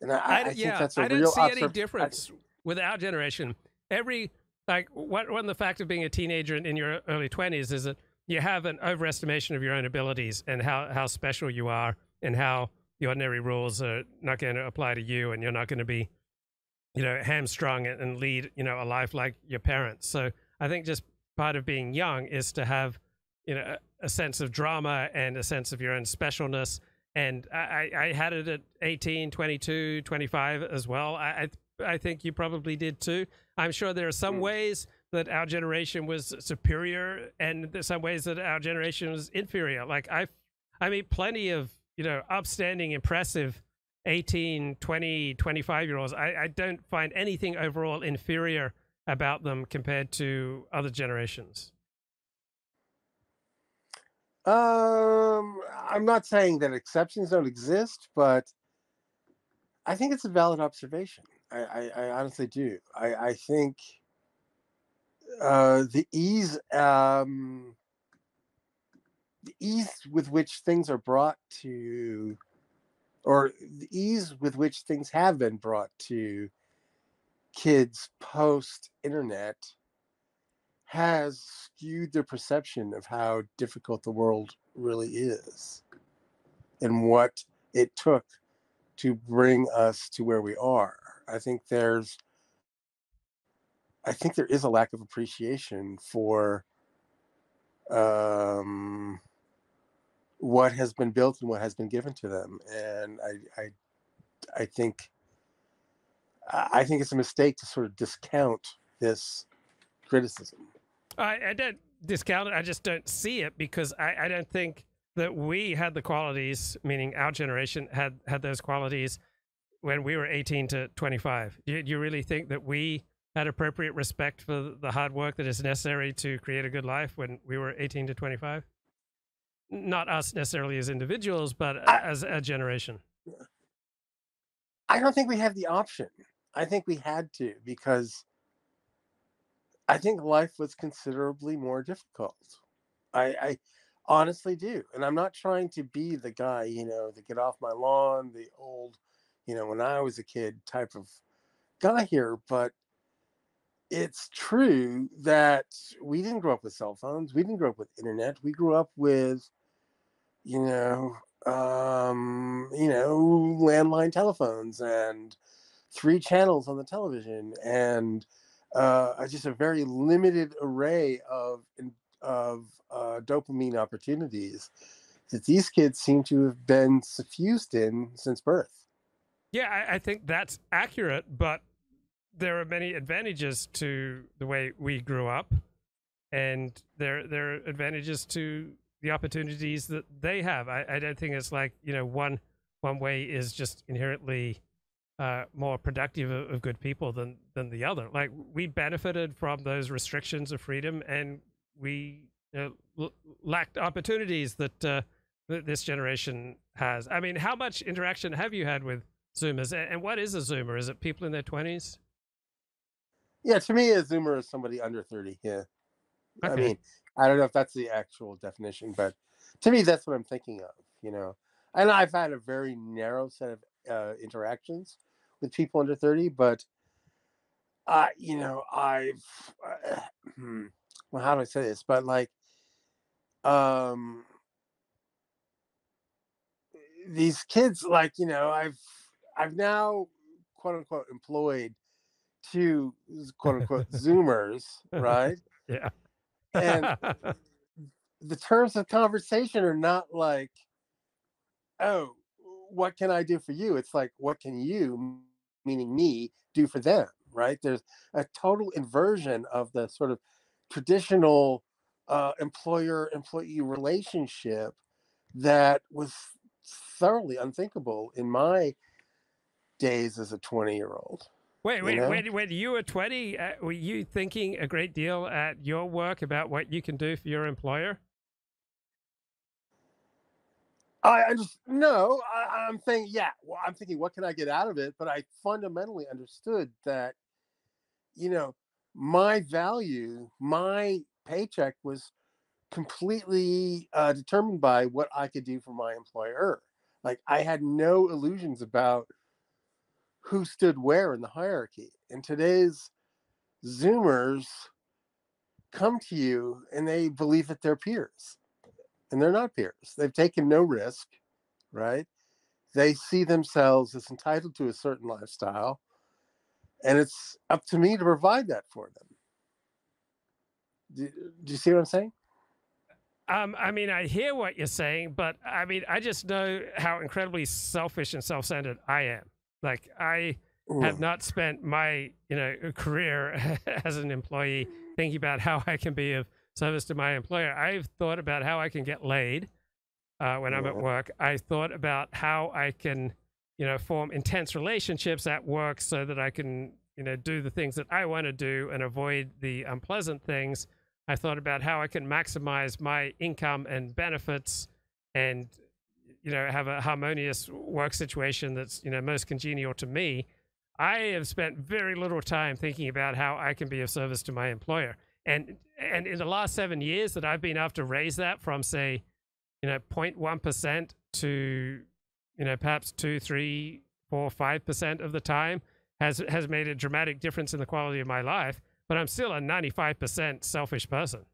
And I, I, I, think yeah, that's a I don't real see any observ- I- difference with our generation. Every like what one of the fact of being a teenager in, in your early twenties is that you have an overestimation of your own abilities and how how special you are and how the ordinary rules are not going to apply to you and you're not going to be you know hamstrung and lead you know a life like your parents. So I think just part of being young is to have you know a, a sense of drama and a sense of your own specialness and I, I I had it at 18 22 25 as well I, I think you probably did too. I'm sure there are some Mm. ways that our generation was superior, and there's some ways that our generation was inferior. Like I, I mean, plenty of you know upstanding, impressive 18, 20, 25 year olds. I, I don't find anything overall inferior about them compared to other generations. Um, I'm not saying that exceptions don't exist, but I think it's a valid observation. I, I, I honestly do. I, I think uh, the ease, um, the ease with which things are brought to, or the ease with which things have been brought to kids post internet has skewed their perception of how difficult the world really is and what it took to bring us to where we are. I think there's I think there is a lack of appreciation for um, what has been built and what has been given to them, and I, I, I think, I think it's a mistake to sort of discount this criticism. I, I don't discount it. I just don't see it because I, I don't think that we had the qualities, meaning our generation had had those qualities when we were 18 to 25. Do you, you really think that we had appropriate respect for the hard work that is necessary to create a good life when we were 18 to 25? Not us necessarily as individuals, but I, as a generation. I don't think we have the option. I think we had to because I think life was considerably more difficult. I, I honestly do. And I'm not trying to be the guy, you know, the get off my lawn, the old, you know, when I was a kid type of guy here, but it's true that we didn't grow up with cell phones. We didn't grow up with internet. We grew up with, you know, um, you know, landline telephones and three channels on the television and uh, just a very limited array of of uh, dopamine opportunities that these kids seem to have been suffused in since birth. Yeah, I, I think that's accurate, but there are many advantages to the way we grew up, and there there are advantages to the opportunities that they have. I, I don't think it's like you know one one way is just inherently uh, more productive of, of, good people than than the other. Like we benefited from those restrictions of freedom, and we uh, l- lacked opportunities that uh, this generation has. I mean, how much interaction have you had with Zoomers, and what is a Zoomer? Is it people in their twenties? Yeah, to me, a Zoomer is somebody under thirty. Yeah, okay. I mean, I don't know if that's the actual definition, but to me, that's what I'm thinking of. You know, and I've had a very narrow set of uh, interactions with people under 30 but i you know i've uh, well how do i say this but like um these kids like you know i've i've now quote unquote employed two quote unquote zoomers right yeah and the terms of conversation are not like oh what can I do for you? It's like, what can you, meaning me, do for them? Right? There's a total inversion of the sort of traditional uh, employer employee relationship that was thoroughly unthinkable in my days as a 20 year old. Wait, wait, you know? when, when you were 20, uh, were you thinking a great deal at your work about what you can do for your employer? I just no. I, am thinking, yeah. Well, I'm thinking, what can I get out of it? But I fundamentally understood that, you know, my value, my paycheck was completely uh, determined by what I could do for my employer. Like I had no illusions about who stood where in the hierarchy. And today's Zoomers come to you and they believe that they're peers and they're not peers. They've taken no risk, right? They see themselves as entitled to a certain lifestyle, and it's up to me to provide that for them. Do, do you see what I'm saying? Um, I mean, I hear what you're saying, but I mean, I just know how incredibly selfish and self-centered I am. Like, I Ooh. have not spent my, you know, career as an employee thinking about how I can be of service to my employer. I've thought about how I can get laid uh, when I'm at work. I thought about how I can, you know, form intense relationships at work so that I can, you know, do the things that I want to do and avoid the unpleasant things. I thought about how I can maximize my income and benefits and, you know, have a harmonious work situation that's, you know, most congenial to me. I have spent very little time thinking about how I can be of service to my employer and and in the last seven years that I've been able to raise that from say, you know, 0.1 percent to, you know, perhaps two, three, four, five percent of the time has has made a dramatic difference in the quality of my life. but I'm still a 95% selfish person.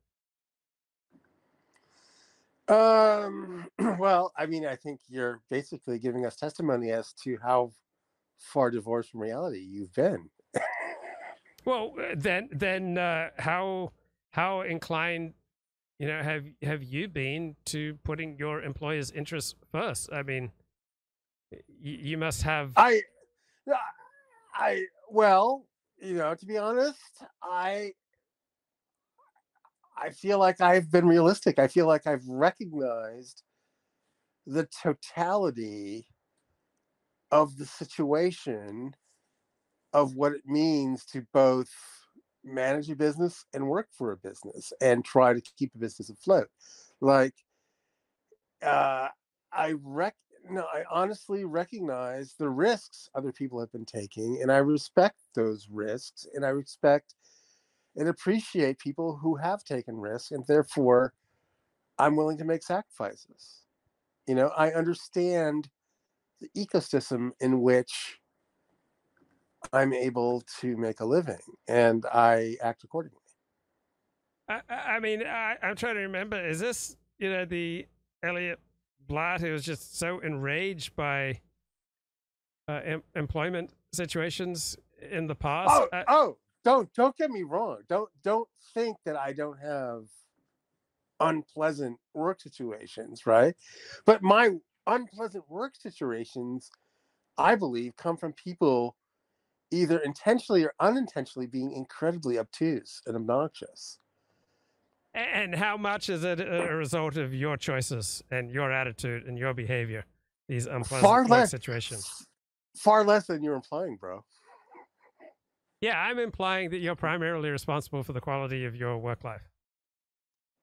Um, well, I mean, I think you're basically giving us testimony as to how far divorced from reality you've been. well, uh, then, then uh, how how inclined, you know, have have you been to putting your employer's interests first? I mean, you, you must have. I, I well, you know, to be honest, I I feel like I've been realistic. I feel like I've recognized the totality of the situation of what it means to both manage a business and work for a business and try to keep a business afloat. Like, uh, I rec no, I honestly recognize the risks other people have been taking, and I respect those risks, and I respect and appreciate people who have taken risks and therefore I'm willing to make sacrifices. You know, I understand the ecosystem in which I'm able to make a living and I act accordingly. I, I mean, I, i'm trying to remember. Is this, you know, the Elliott Blatt who was just so enraged by uh, em- employment situations in the past? Oh, I, oh, don't don't get me wrong. Don't don't think that I don't have unpleasant work situations, right? But my unpleasant work situations, I believe, come from people either intentionally or unintentionally being incredibly obtuse and obnoxious. And how much is it a result of your choices and your attitude and your behavior? These unpleasant far less, situations. Far less than you're implying, bro. Yeah, I'm implying that you're primarily responsible for the quality of your work life.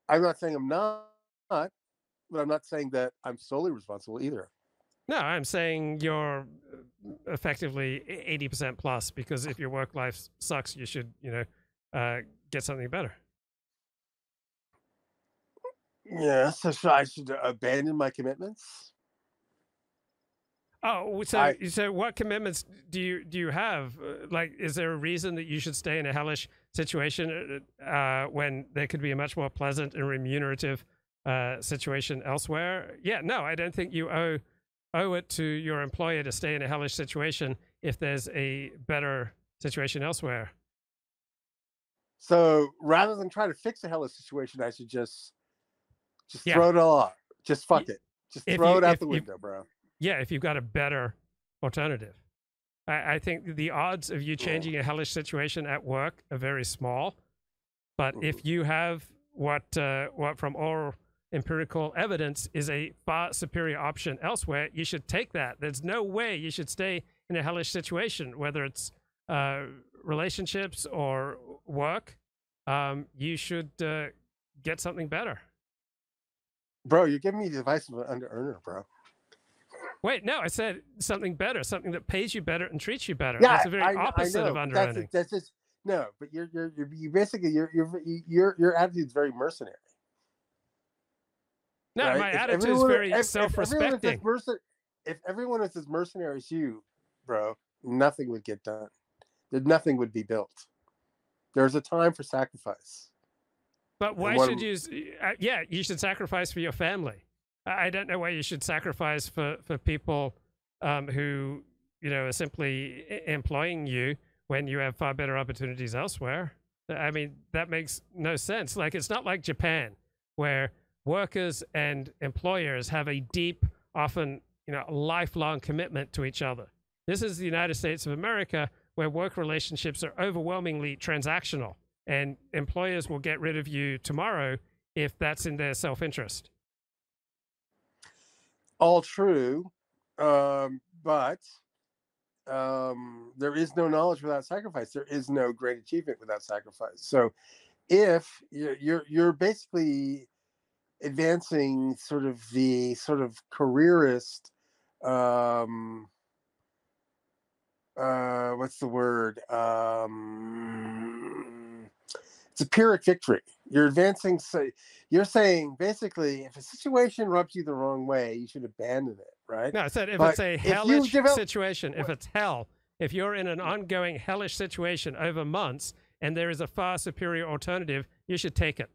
I'm not saying I'm not, but I'm not saying that I'm solely responsible either. No, I'm saying you're uh, effectively 80% plus because if your work life sucks, you should, you know, uh, get something better. Yeah, so I should abandon my commitments. Oh, so I, so what commitments do you do you have? Uh, like, is there a reason that you should stay in a hellish situation uh, uh, when there could be a much more pleasant and remunerative uh, situation elsewhere? Yeah, no, I don't think you owe owe it to your employer to stay in a hellish situation if there's a better situation elsewhere. So rather than try to fix a hellish situation, I should just just yeah. throw it all out. Just fuck it. Just throw you, it out if, the window, if, bro yeah, if you've got a better alternative. I, I think the odds of you changing a hellish situation at work are very small. But if mm-hmm. you have what uh, what from all empirical evidence is a far superior option elsewhere, you should take that. There's no way you should stay in a hellish situation, whether it's uh, relationships or work. Um, you should uh, get something better. Bro, you're giving me the advice of an under earner, bro. Wait, no, I said something better, something that pays you better and treats you better. Yeah, that's the very I, opposite I of under that's, that's just no, but you're you're you're you basically your your your your attitude is very mercenary. No, right? my if attitude is very if, self-respecting. If, mercen- if everyone was as mercenary as you, bro, nothing would get done. Nothing would be built. There's a time for sacrifice. But why should you? Uh, yeah, you should sacrifice for your family. I don't know why you should sacrifice for for people um, who you know are simply employing you when you have far better opportunities elsewhere. I mean, that makes no sense. Like it's not like Japan where workers and employers have a deep, often you know, lifelong commitment to each other. This is the United States of America where work relationships are overwhelmingly transactional, and employers will get rid of you tomorrow if that's in their self interest all true, um, but um, there is no knowledge without sacrifice. There is no great achievement without sacrifice. So, if you're you're, you're basically advancing sort of the sort of careerist um uh what's the word um it's a pyrrhic victory you're advancing so you're saying basically if a situation rubs you the wrong way, you should abandon it, right? No, I said if but it's a hellish develop- situation, if it's hell, if you're in an ongoing hellish situation over months, and there is a far superior alternative, you should take it.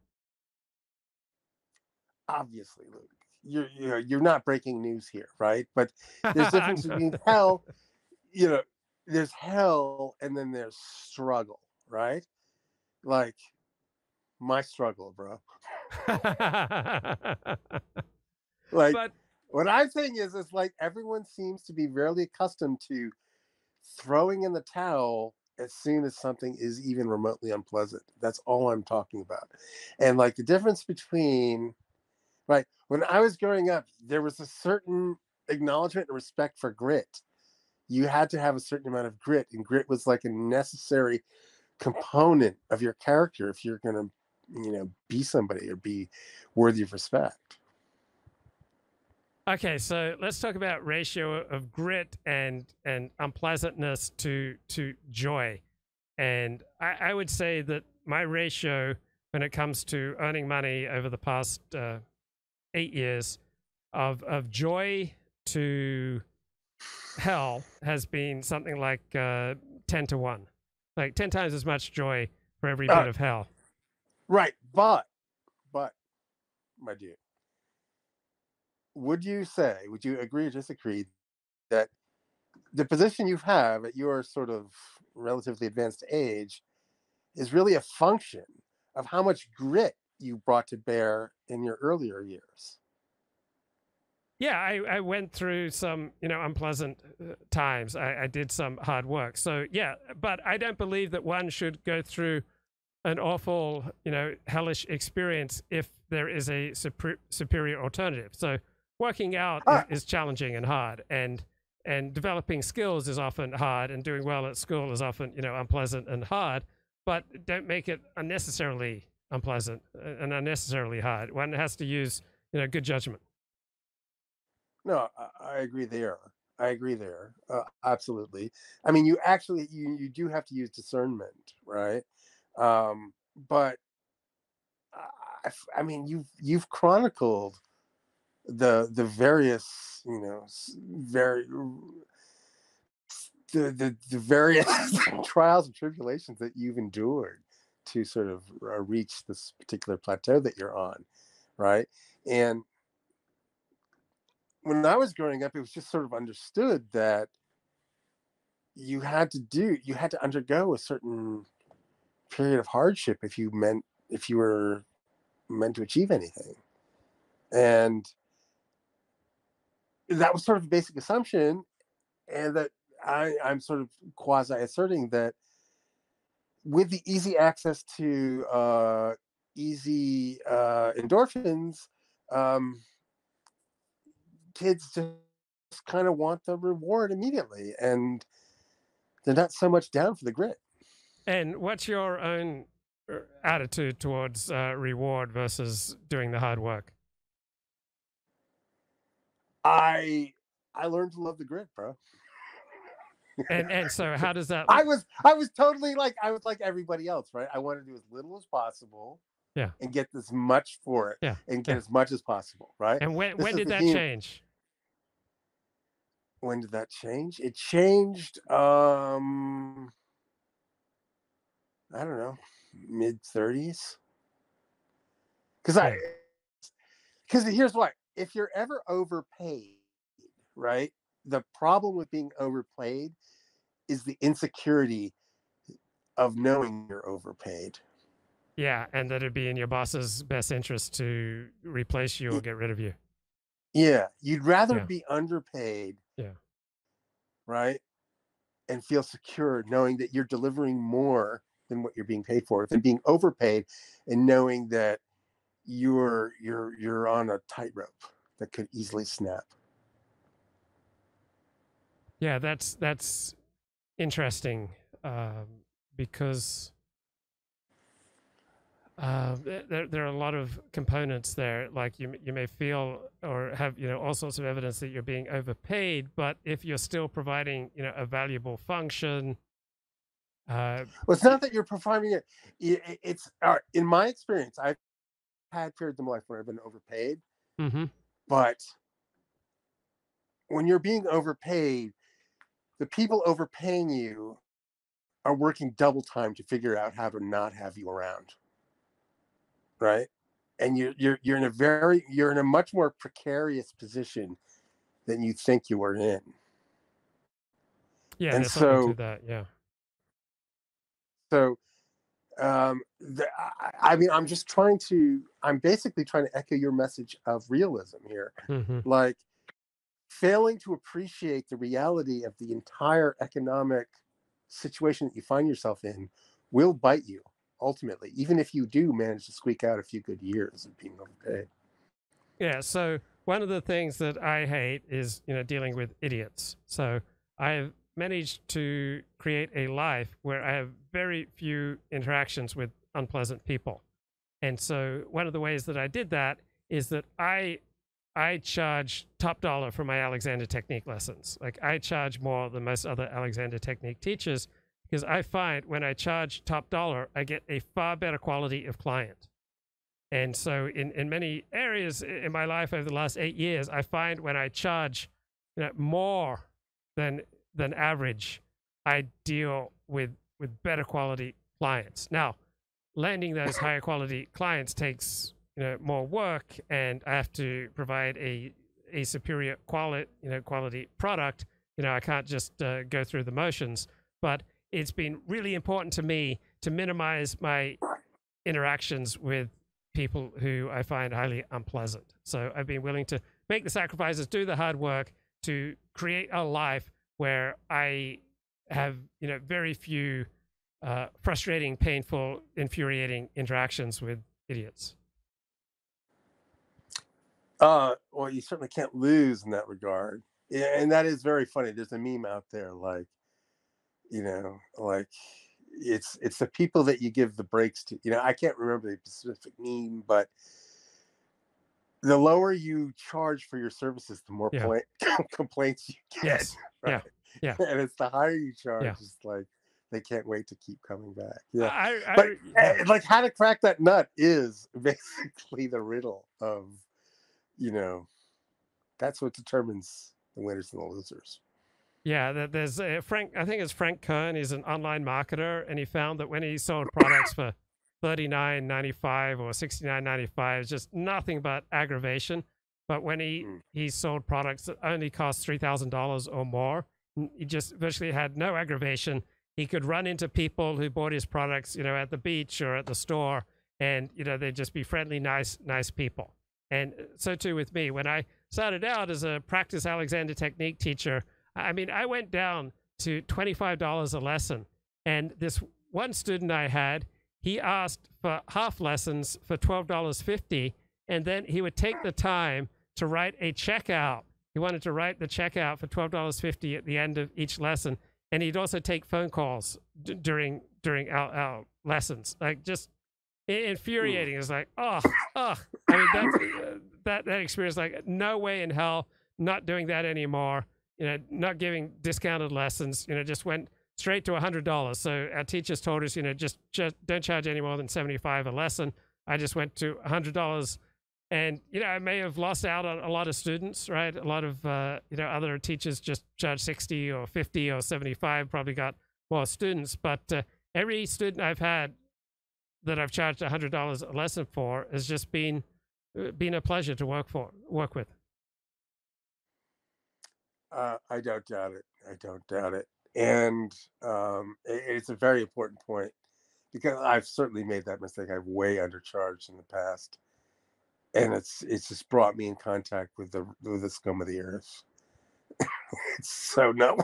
Obviously, Luke, you're you're you're not breaking news here, right? But there's difference between hell, you know, there's hell and then there's struggle, right? Like my struggle, bro. like but what I'm saying is, is like everyone seems to be rarely accustomed to throwing in the towel as soon as something is even remotely unpleasant. That's all I'm talking about. And like the difference between, right, when I was growing up, there was a certain acknowledgement and respect for grit. You had to have a certain amount of grit, and grit was like a necessary component of your character if you're going to, you know, be somebody or be worthy of respect. Okay, so let's talk about ratio of grit and and unpleasantness to to joy, and I, I would say that my ratio when it comes to earning money over the past uh, eight years of of joy to hell has been something like uh, ten to one, like ten times as much joy for every Uh, bit of hell. Right, but but my dear, would you say, would you agree or disagree that the position you have at your sort of relatively advanced age is really a function of how much grit you brought to bear in your earlier years? Yeah, I, I went through some, you know, unpleasant uh, times. I, I did some hard work. So, yeah, but I don't believe that one should go through an awful, you know, hellish experience if there is a super, superior alternative. So, working out Ah. is challenging and hard, and and developing skills is often hard, and doing well at school is often, you know, unpleasant and hard. But don't make it unnecessarily unpleasant uh, and unnecessarily hard. One has to use, you know, good judgment. No, I, I agree there. I agree there. Uh, absolutely. I mean, you actually you you do have to use discernment, right? Um, but I, I mean, you've you've chronicled the the various you know very the the, the various trials and tribulations that you've endured to sort of uh, reach this particular plateau that you're on, right? And when I was growing up, it was just sort of understood that you had to do, you had to undergo a certain period of hardship if you meant, if you were meant to achieve anything. And that was sort of the basic assumption. And that I, I'm sort of quasi asserting that with the easy access to uh, easy uh, endorphins, um, kids just kind of want the reward immediately and they're not so much down for the grit And what's your own uh, attitude towards uh, reward versus doing the hard work? i i learned to love the grit bro And and so how does that? i was i was totally like i was like everybody else right i wanted to do as little as possible Yeah. and get as much for it Yeah, and get yeah. as much as possible right and when this when did that hum- change? when did that change it changed um i don't know mid 30s because i because here's why if you're ever overpaid right the problem with being overpaid is the insecurity of knowing you're overpaid Yeah, and that it'd be in your boss's best interest to replace you or get rid of you. yeah you'd rather Yeah. be underpaid Yeah. right and feel secure knowing that you're delivering more than what you're being paid for than being overpaid and knowing that you're you're you're on a tightrope that could easily snap Yeah, that's that's interesting um, because uh, there there are a lot of components there. Like you you may feel or have you know all sorts of evidence that you're being overpaid, but if you're still providing you know a valuable function, uh, Well, it's not that you're performing it. It's right, in my experience. I've had periods in my life where I've been overpaid, mhm, but when you're being overpaid, the people overpaying you are working double time to figure out how to not have you around. Right? And you're you're you're in a very you're in a much more precarious position than you think you are in. Yeah, And so that. Yeah. So um the, I, I mean i'm just trying to i'm basically trying to echo your message of realism here hmm like failing to appreciate the reality of the entire economic situation that you find yourself in will bite you ultimately even if you do manage to squeak out a few good years of being overpaid Yeah. So one of the things that I hate is you know dealing with idiots. So I've managed to create a life where I have very few interactions with unpleasant people. And so one of the ways that I did that is that I I charge top dollar for my Alexander Technique lessons. Like I charge more than most other Alexander Technique teachers because I find when I charge top dollar, I get a far better quality of client. And so in, in many areas in my life over the last eight years, I find when I charge you know, more than than average, I deal with with better quality clients. Now, landing those higher quality clients takes you know more work, and I have to provide a a superior quality you know quality product. You know, I can't just uh, go through the motions, but it's been really important to me to minimize my interactions with people who I find highly unpleasant. So I've been willing to make the sacrifices, do the hard work to create a life where I have, you know, very few uh, frustrating, painful, infuriating interactions with idiots. uh well you certainly can't lose in that regard. Yeah and that is very funny. There's a meme out there like you know like it's it's the people that you give the breaks to. You know i can't remember the specific meme but the lower you charge for your services the more Yeah. pla- complaints you get Yes. Yeah. right? Yeah. and it's the higher you charge Yeah. it's like they can't wait to keep coming back yeah I, I, but yeah. eh, like how to crack that nut is basically the riddle of you know that's what determines the winners and the losers Yeah, there's uh, Frank. I think it's Frank Kern. He's an online marketer, and he found that when he sold products for thirty nine ninety five or sixty nine ninety five, it's just nothing but aggravation. But when he Mm. he sold products that only cost three thousand dollars or more, he just virtually had no aggravation. He could run into people who bought his products, you know, at the beach or at the store, and you know they'd just be friendly, nice, nice people. And uh, so too with me. When I started out as a practice Alexander technique teacher, I mean, I went down to $25 a lesson. And this one student I had, he asked for half lessons for $12.50. And then he would take the time to write a checkout. He wanted to write the checkout for $12.50 at the end of each lesson. And he'd also take phone calls d- during during our, our lessons. Like just infuriating. It's like, oh, oh. I mean, uh, that, that experience, like, no way in hell, not doing that anymore you know, not giving discounted lessons, you know, just went straight to hundred dollars. So our teachers told us, you know, just, just don't charge any more than seventy five a lesson. I just went to hundred dollars, and you know, I may have lost out on a lot of students, right? A lot of uh, you know other teachers just charged sixty or fifty or seventy five, probably got more students. But uh, every student I've had that I've charged hundred dollars a lesson for has just been uh, been a pleasure to work for, work with. uh, i don't doubt it i don't doubt it and um, i- it's a very important point because i've certainly made that mistake i've way undercharged in the past and it's it's just brought me in contact with the with the scum of the earth. It's so not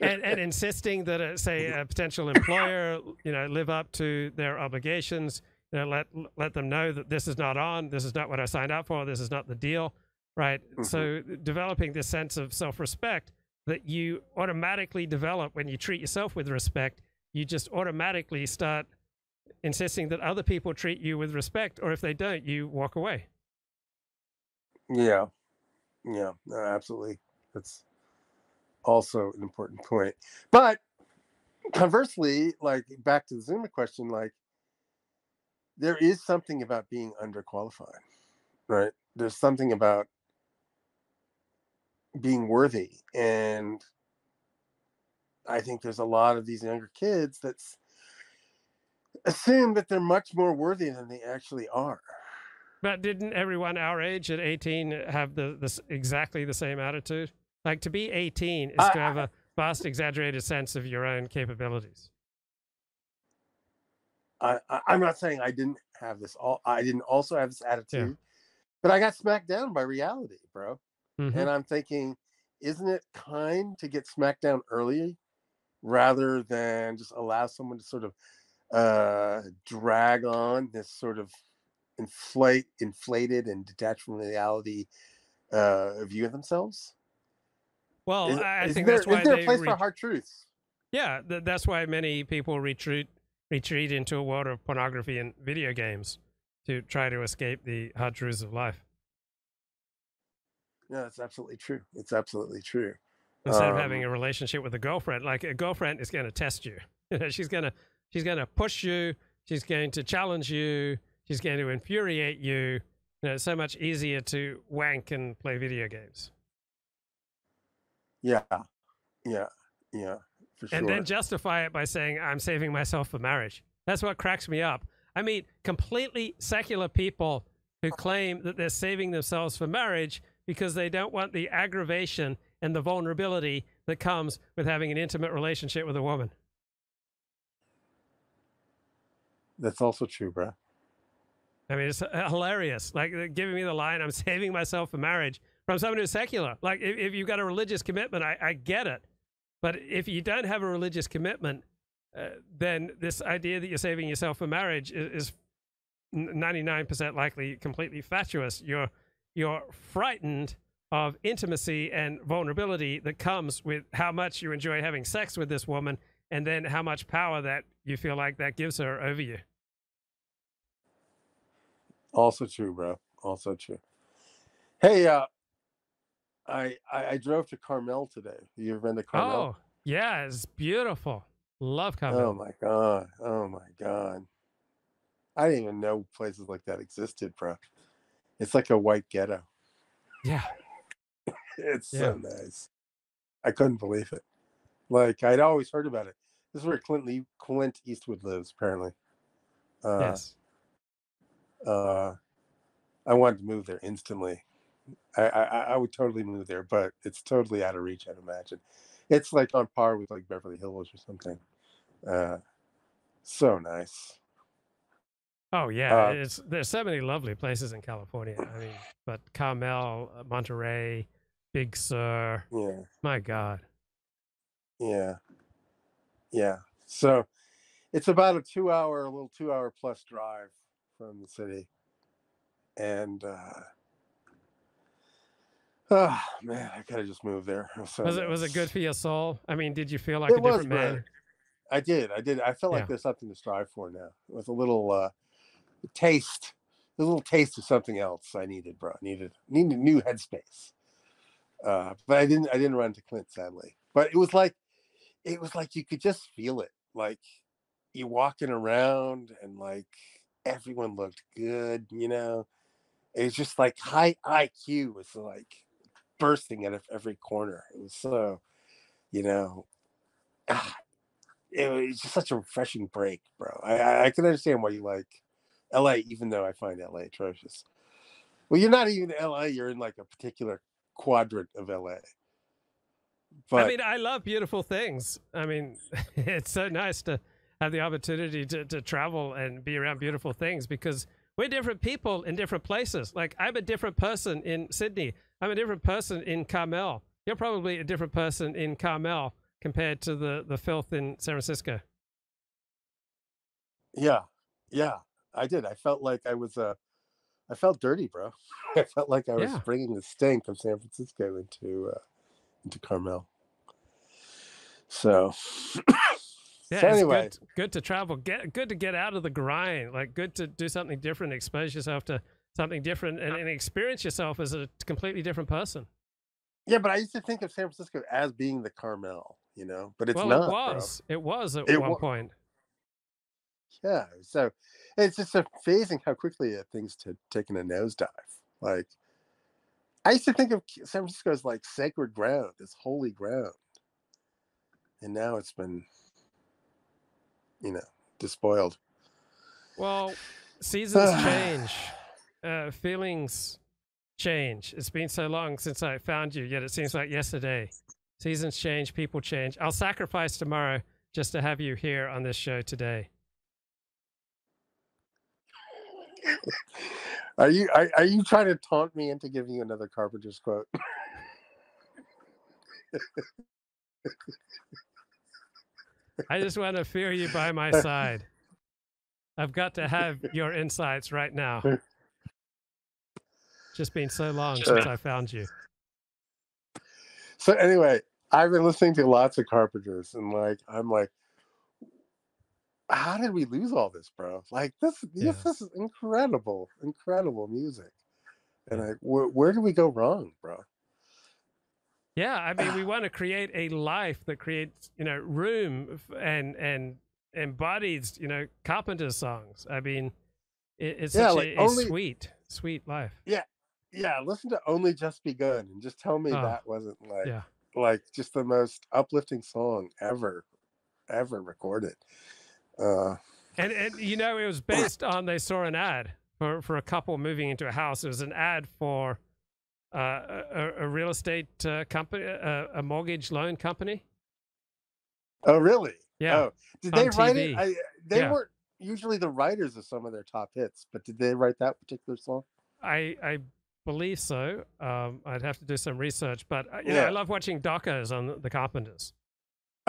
and, and insisting that uh, say a potential employer you know live up to their obligations you know let let them know that this is not on this is not what i signed up for this is not the deal right? So developing this sense of self-respect that you automatically develop when you treat yourself with respect you just automatically start insisting that other people treat you with respect or if they don't you walk away Yeah, yeah, absolutely. That's also an important point. But conversely, like back to the Zoomer question, like there is something about being underqualified, right? There's something about being worthy and I think there's a lot of these younger kids that assume that they're much more worthy than they actually are. But didn't everyone our age at 18 have the this exactly the same attitude? Like to be 18 is to have a vast exaggerated sense of your own capabilities. I, I am not saying I didn't have this all I didn't also have this attitude, yeah. but I got smacked down by reality, bro. Mm-hmm. And I'm thinking, isn't it kind to get smacked down early rather than just allow someone to sort of uh, drag on this sort of inflate, inflated and detached from reality uh, view of themselves? Well, is, I is think there, that's why is there a place for hard truths? Yeah, th- that's why many people retreat retreat into a world of pornography and video games to try to escape the hard truths of life. No, it's absolutely true. It's absolutely true. Instead um, of having um a relationship with a girlfriend, like a girlfriend is going to test you. she's going to she's going to push you. She's going to challenge you. She's going to infuriate you. You know, it's so much easier to wank and play video games. Yeah, yeah, yeah, for sure. And then justify it by saying, I'm saving myself for marriage. That's what cracks me up. I mean, completely secular people who claim that they're saving themselves for marriage because they don't want the aggravation and the vulnerability that comes with having an intimate relationship with a woman. That's also true, bro. I mean, it's hilarious. Like giving me the line, I'm saving myself for marriage from someone who's secular. Like if, if you've got a religious commitment, I, I, get it. But if you don't have a religious commitment, uh, then this idea that you're saving yourself for marriage is, is 99% likely completely fatuous. You're you're frightened of intimacy and vulnerability that comes with how much you enjoy having sex with this woman and then how much power that you feel like that gives her over you. Also true, bro. Also true. Hey, uh, I, I, I drove to Carmel today. You ever been to Carmel? Oh, yeah, it's beautiful. Love Carmel. Oh my god. Oh my god. I didn't even know places like that existed, bro. It's like a white ghetto. Yeah. it's yeah. so nice. I couldn't believe it. Like I'd always heard about it. This is where Clint Lee, Clint Eastwood lives, apparently. Uh, yes. Uh, I wanted to move there instantly. I, I I would totally move there, but it's totally out of reach. I'd imagine. It's like on par with like Beverly Hills or something. Uh, so nice. Oh yeah, uh, it's there's so many lovely places in California. I mean, but Carmel, uh, Monterey, Big Sur. Yeah. My God. Yeah. Yeah. So it's about a two hour, a little two hour plus drive from the city. And uh oh man, I gotta just move there. Was, so was it was it good for your soul? I mean, did you feel like it a different man? I did. I did. I felt like there's something to strive for now. With a little uh taste, a little taste of something else I needed, bro. I needed needed new headspace. Uh, but I didn't I didn't run to Clint sadly. But it was like it was like you could just feel it. Like you walking around and like everyone looked good, you know. It was just like high IQ was like bursting out of every corner. It was so, you know, ah, it was just such a refreshing break, bro. I, I can understand why you like LA, even though I find LA atrocious. Well, you're not even LA, you're in like a particular quadrant of LA. But I mean, I love beautiful things. I mean, it's so nice to have the opportunity to, to travel and be around beautiful things because we're different people in different places. Like, I'm a different person in Sydney, I'm a different person in Carmel. You're probably a different person in Carmel compared to the, the filth in San Francisco. Yeah, yeah. I did. I felt like I was uh I felt dirty, bro. I felt like I was yeah. bringing the stink of San Francisco into uh into Carmel. So Yeah, so anyway, good, good, to travel. Get good to get out of the grind. Like good to do something different, expose yourself to something different, and, and experience yourself as a completely different person. Yeah, but I used to think of San Francisco as being the Carmel, you know, but it's well, not. It was. Bro. It was at it one point. Yeah. So it's just amazing how quickly uh, things to taking a nosedive. Like I used to think of San Francisco as like sacred ground, as holy ground. and now it's been, you know, despoiled. Well, seasons change, uh, feelings change. It's been so long since I found you, yet it seems like yesterday. Seasons change, people change. I'll sacrifice tomorrow just to have you here on this show today. Are you are, are you trying to taunt me into giving you another Carpenter's quote? I just want to feel you by my side. I've got to have your insights right now. Just been so long since I found you. So anyway, I've been listening to lots of Carpenters, and like I'm like, how did we lose all this, bro? Like this, Yeah. this, is incredible, incredible music. And like, where, where did we go wrong, bro? Yeah, I mean, we want to create a life that creates, you know, room and and embodies, you know, Carpenter's songs. I mean, it, it's Yeah, such like, a, a only- sweet, sweet life. Yeah, yeah, listen to "Only Just Begun" and just tell me Oh, that wasn't like Yeah, like just the most uplifting song ever, ever recorded. Uh, and and you know, it was based on they saw an ad for for a couple moving into a house. It was an ad for uh, a, a- real estate uh, company, a, a mortgage loan company. oh, really? Yeah, Oh, did they write it? I, they Yeah. weren't usually the writers of some of their top hits, but did they write that particular song? I I believe so. Um, I'd have to do some research, but uh, you know, Yeah. I love watching docos on the, the Carpenters.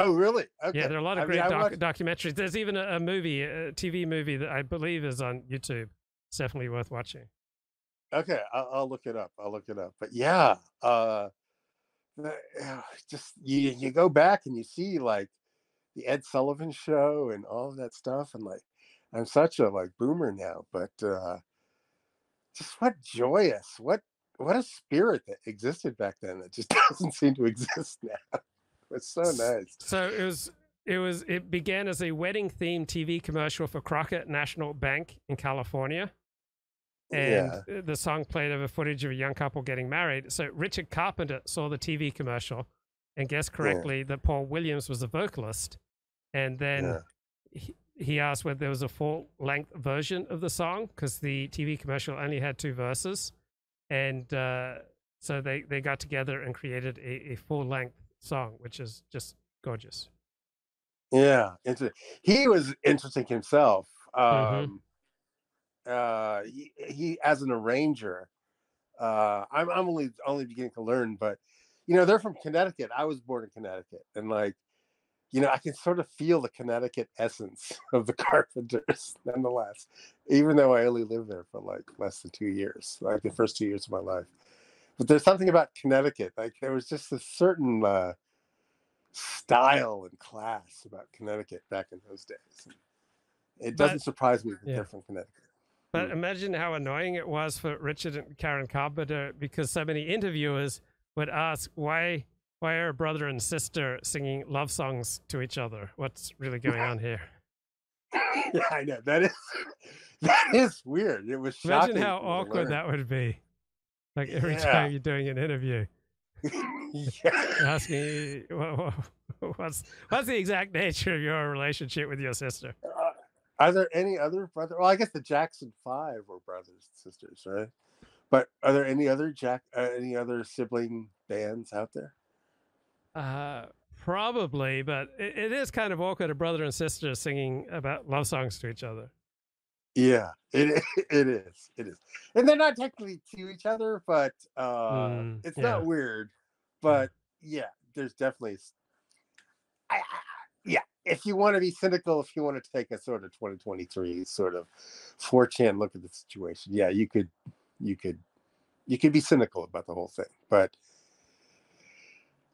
Oh, really? Okay. Yeah, there are a lot of I great mean, doc- watched- documentaries. There's even a, a movie, a TV movie that I believe is on YouTube. It's definitely worth watching. Okay, I'll, I'll look it up. I'll look it up. But yeah, uh, just you you go back and you see like the Ed Sullivan Show and all of that stuff, and like I'm such a like boomer now, but uh, just what joyous, what what a spirit that existed back then that just doesn't seem to exist now. It's so nice. So it was it was it began as a wedding themed TV commercial for Crocker National Bank in California. And yeah, the song played over footage of a young couple getting married. So Richard Carpenter saw the TV commercial and guessed correctly that Paul Williams was a vocalist. And then yeah. he, he asked whether there was a full length version of the song because the TV commercial only had two verses. And uh, so they, they got together and created a, a full length song, which is just gorgeous. Yeah, he was interesting himself. Mhm. Um, uh, he, he as an arranger, uh, I'm I'm only only beginning to learn, but you know they're from Connecticut. I was born in Connecticut, and like, you know, I can sort of feel the Connecticut essence of the Carpenters, nonetheless, even though I only lived there for like less than two years, like the first two years of my life. But there's something about Connecticut, like there was just a certain uh, style and class about Connecticut back in those days. It doesn't surprise me that yeah. they're from Connecticut. But Mm. imagine how annoying it was for Richard and Karen Carpenter because so many interviewers would ask why why are brother and sister singing love songs to each other? What's really going on here? yeah, I know that is that is weird. It was shocking. Imagine how for me to awkward that would be. Like every Yeah. time you're doing an interview, yeah. asking "Wha- wha- what's what's the exact nature of your relationship with your sister. Uh, are there any other brother? Well, I guess the Jackson Five were brothers and sisters, right? But are there any other Jack, uh, any other sibling bands out there? Uh, probably, but it, it is kind of awkward a brother and sister singing about love songs to each other. Yeah, it it is. It is, and they're not technically to each other, but uh, Mm, it's yeah. not weird. But yeah, there's definitely. I, I, yeah, if you want to be cynical, if you want to take a sort of 2023 sort of 4chan look at the situation, yeah, you could, you could, you could be cynical about the whole thing. But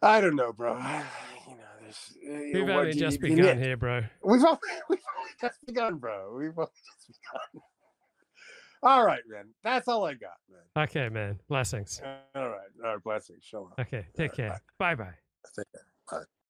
I don't know, bro. You know, there's. uh, We've only you- just begun need- here, bro. We've only, we've only just begun, bro. We've only just begun. All right, man. That's all I got, man. Okay, man. Blessings. All right. All right. Blessings. Shalom. Okay, take All right, care. Bye bye. Care.